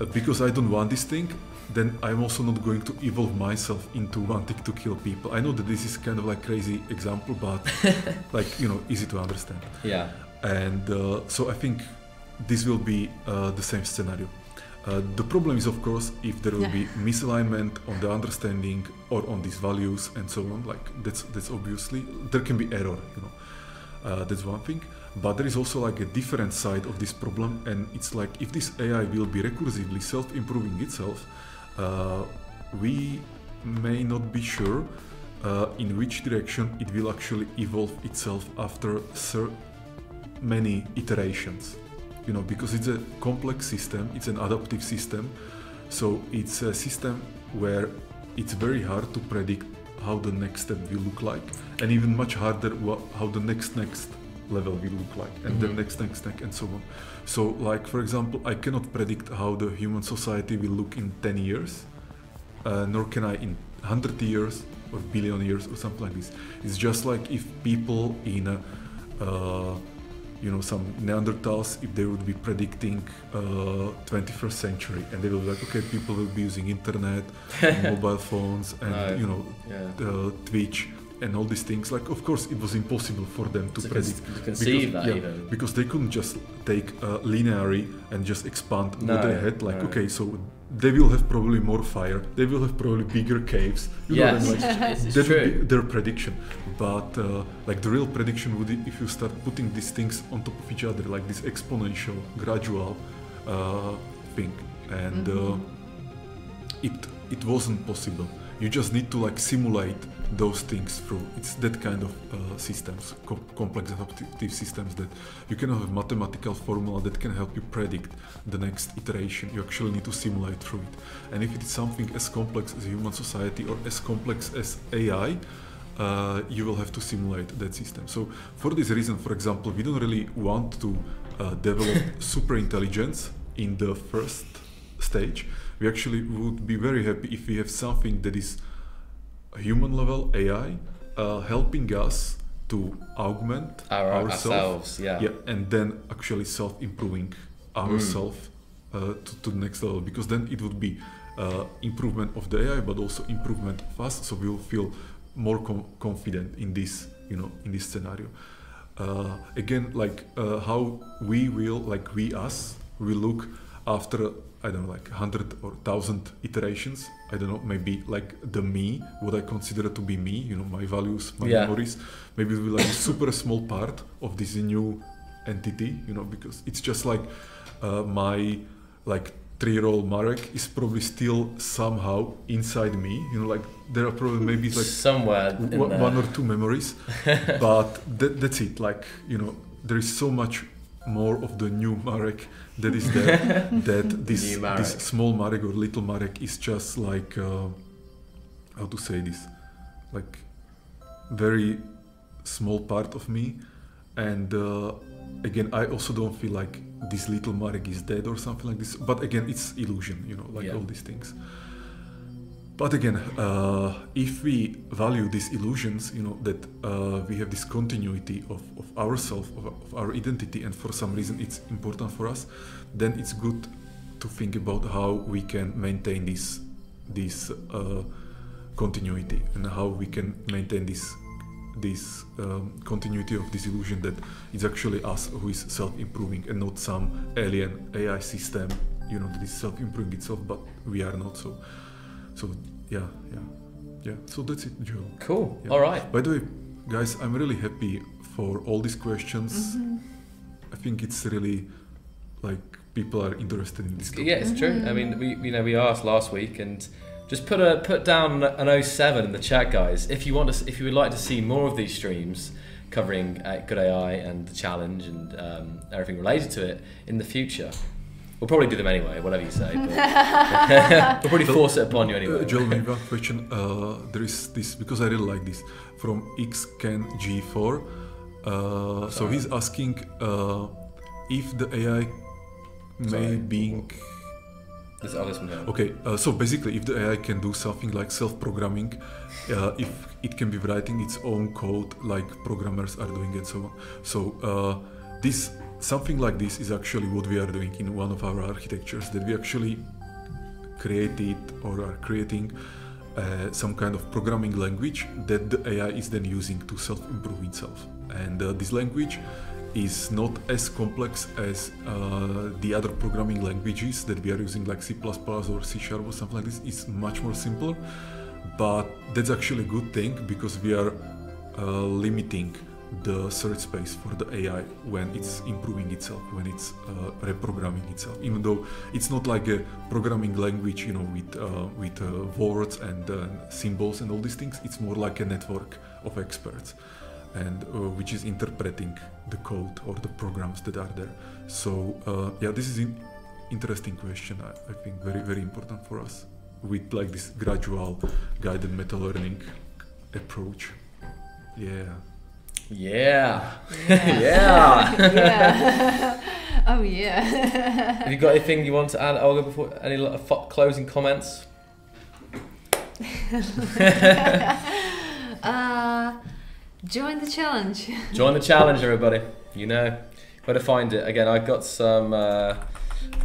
Speaker 2: Uh, because I don't want this thing, then I'm also not going to evolve myself into wanting to kill people. I know that this is kind of like crazy example, but like you know, easy to understand.
Speaker 1: Yeah.
Speaker 2: And uh, so I think this will be uh, the same scenario. Uh, the problem is, of course, if there will be misalignment on the understanding or on these values and so on. Like that's that's obviously there can be error. You know, uh, that's one thing. But there is also like a different side of this problem, and it's like if this AI will be recursively self-improving itself, uh, we may not be sure uh, in which direction it will actually evolve itself after cer- many iterations you know because it's a complex system it's an adaptive system. So it's a system where it's very hard to predict how the next step will look like and even much harder how the next next level will look like and the
Speaker 1: Mhm.
Speaker 2: next next next and so on. So like for example i cannot predict how the human society will look in 10 years uh, nor can i in 100 years or billion years or something like this. It's just like if people in a uh, you know some neanderthals if they would be predicting uh, 21st century and they will be like okay people will be using internet mobile phones and
Speaker 1: No.
Speaker 2: you know
Speaker 1: Yeah.
Speaker 2: uh, twitch and all these things like of course it was impossible for them to
Speaker 1: To,
Speaker 2: predict.
Speaker 1: con- to conceive that
Speaker 2: yeah,
Speaker 1: even.
Speaker 2: because they couldn't just take uh, linearly and just expand
Speaker 1: No,
Speaker 2: what they had like
Speaker 1: no.
Speaker 2: okay so they will have probably more fire they will have probably bigger caves you know
Speaker 1: Yes,
Speaker 2: and like
Speaker 1: it's, it's
Speaker 2: that would
Speaker 1: true.
Speaker 2: be their prediction. But uh, like the real prediction would be if you start putting these things on top of each other like this exponential gradual uh, thing. And uh, it it wasn't possible. You just need to like simulate those things through. It's that kind of uh, systems co- complex adaptive systems that you cannot have mathematical formula that can help you predict the next iteration. You actually need to simulate through it. And if it is something as complex as human society or as complex as ai uh, you will have to simulate that system. So for this reason for example we don't really want to uh, develop super intelligence in the first stage. We actually would be very happy if we have something that is human level AI uh, helping us to augment
Speaker 1: Our,
Speaker 2: ourselves
Speaker 1: ourselves, yeah.
Speaker 2: yeah, and then actually self improving ourselves uh, to, to the next level because then it would be uh, improvement of the AI but also improvement of us so we will feel more com- confident in this you know in this scenario. Uh, again like uh, how we will like we us will look after I don't know like 100 or 1000 iterations I don't know maybe like the me what I consider to be me you know my values my
Speaker 1: Yeah.
Speaker 2: memories maybe it will be like a super small part of this new entity you know because it's just like uh, my like three-year-old Marek is probably still somehow inside me you know like there are probably maybe like
Speaker 1: somewhere in
Speaker 2: w-
Speaker 1: there.
Speaker 2: one or two memories but that, that's it like you know there is so much more of the new Marek that is there that this this small Marek or little Marek is just like uh, how to say this? Like very small part of me. And uh, again I also don't feel like this little Marek is dead or something like this. But again it's illusion you know like
Speaker 1: Yeah.
Speaker 2: all these things but again, uh, if we value these illusions, you know, that uh, we have this continuity of, of of, of our identity, and for some reason it's important for us, then it's good to think about how we can maintain this this uh, continuity and how we can maintain this this um, continuity of this illusion that it's actually us who is self-improving and not some alien AI system, you know, that is self-improving itself, but we are not so. So yeah, yeah, yeah. So that's it, Joe.
Speaker 1: Cool.
Speaker 2: Yeah.
Speaker 1: All right.
Speaker 2: By the way, guys, I'm really happy for all these questions.
Speaker 3: Mm-hmm.
Speaker 2: I think it's really like people are interested in this. Topic.
Speaker 1: Yeah, it's true. I mean, we you know we asked last week and just put a put down an 07 in the chat, guys. If you want to, if you would like to see more of these streams, covering uh, GoodAI and the challenge and um, everything related to it in the future. We'll probably do them anyway, whatever you say. But we'll probably force it upon you anyway.
Speaker 2: Uh, Joel, maybe one question. Uh, there is this because I really like this from xCanG4. Uh, so he's asking uh, if the AI may
Speaker 1: Sorry.
Speaker 2: being
Speaker 1: This, this one here.
Speaker 2: okay. Uh, so basically, if the AI can do something like self-programming, uh, if it can be writing its own code like programmers are doing and so on. So uh, this something like this is actually what we are doing in one of our architectures that we actually created or are creating uh, some kind of programming language that the AI is then using to self-improve itself. And uh, this language is not as complex as uh, the other programming languages that we are using, like C++ or C Sharp or something like this. It's much more simpler, but that's actually a good thing because we are uh, limiting the search space for the AI when it's improving itself, when it's uh, reprogramming itself. Even though it's not like a programming language, you know, with uh, with uh, words and uh, symbols and all these things. It's more like a network of experts, and uh, which is interpreting the code or the programs that are there. So uh, yeah, this is an interesting question. I, I think very very important for us with like this gradual guided meta learning approach. Yeah.
Speaker 1: Yeah.
Speaker 3: Yeah.
Speaker 1: yeah.
Speaker 3: yeah. oh yeah.
Speaker 1: Have you got anything you want to add, Olga, before any closing comments?
Speaker 3: uh, join the challenge.
Speaker 1: Join the challenge, everybody. You know where to find it. Again, I got some uh,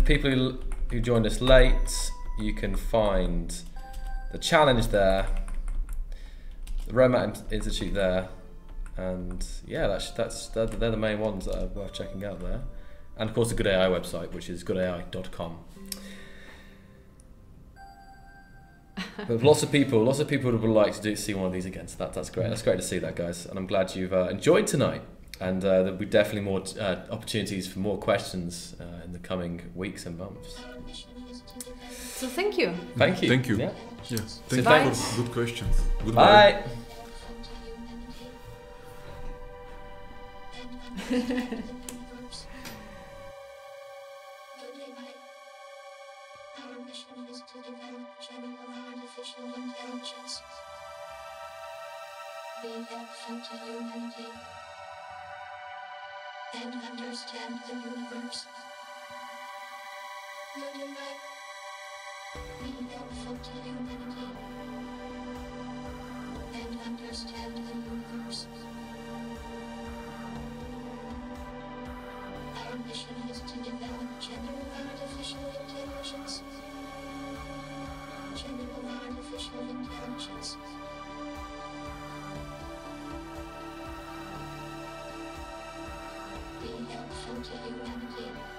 Speaker 1: people who, who joined us late. You can find the challenge there, the Roadmap Institute there, and yeah, that's that's they're, they're the main ones that are worth checking out there. And of course, the GoodAI website, which is goodai.com. but lots of people, lots of people would like to do, see one of these again. So that, that's great. That's great to see that, guys. And I'm glad you've uh, enjoyed tonight. And uh, there'll be definitely more uh, opportunities for more questions uh, in the coming weeks and months.
Speaker 3: So thank you.
Speaker 1: Thank you.
Speaker 2: Thank you.
Speaker 1: Yeah.
Speaker 2: Yeah.
Speaker 1: So
Speaker 2: you
Speaker 1: thanks.
Speaker 2: for good questions. Goodbye.
Speaker 1: Bye.
Speaker 5: Be helpful to humanity and understand the universe. Be helpful to humanity and understand the universe. Our mission is to develop general artificial intelligence. General artificial intelligence. Be helpful to humanity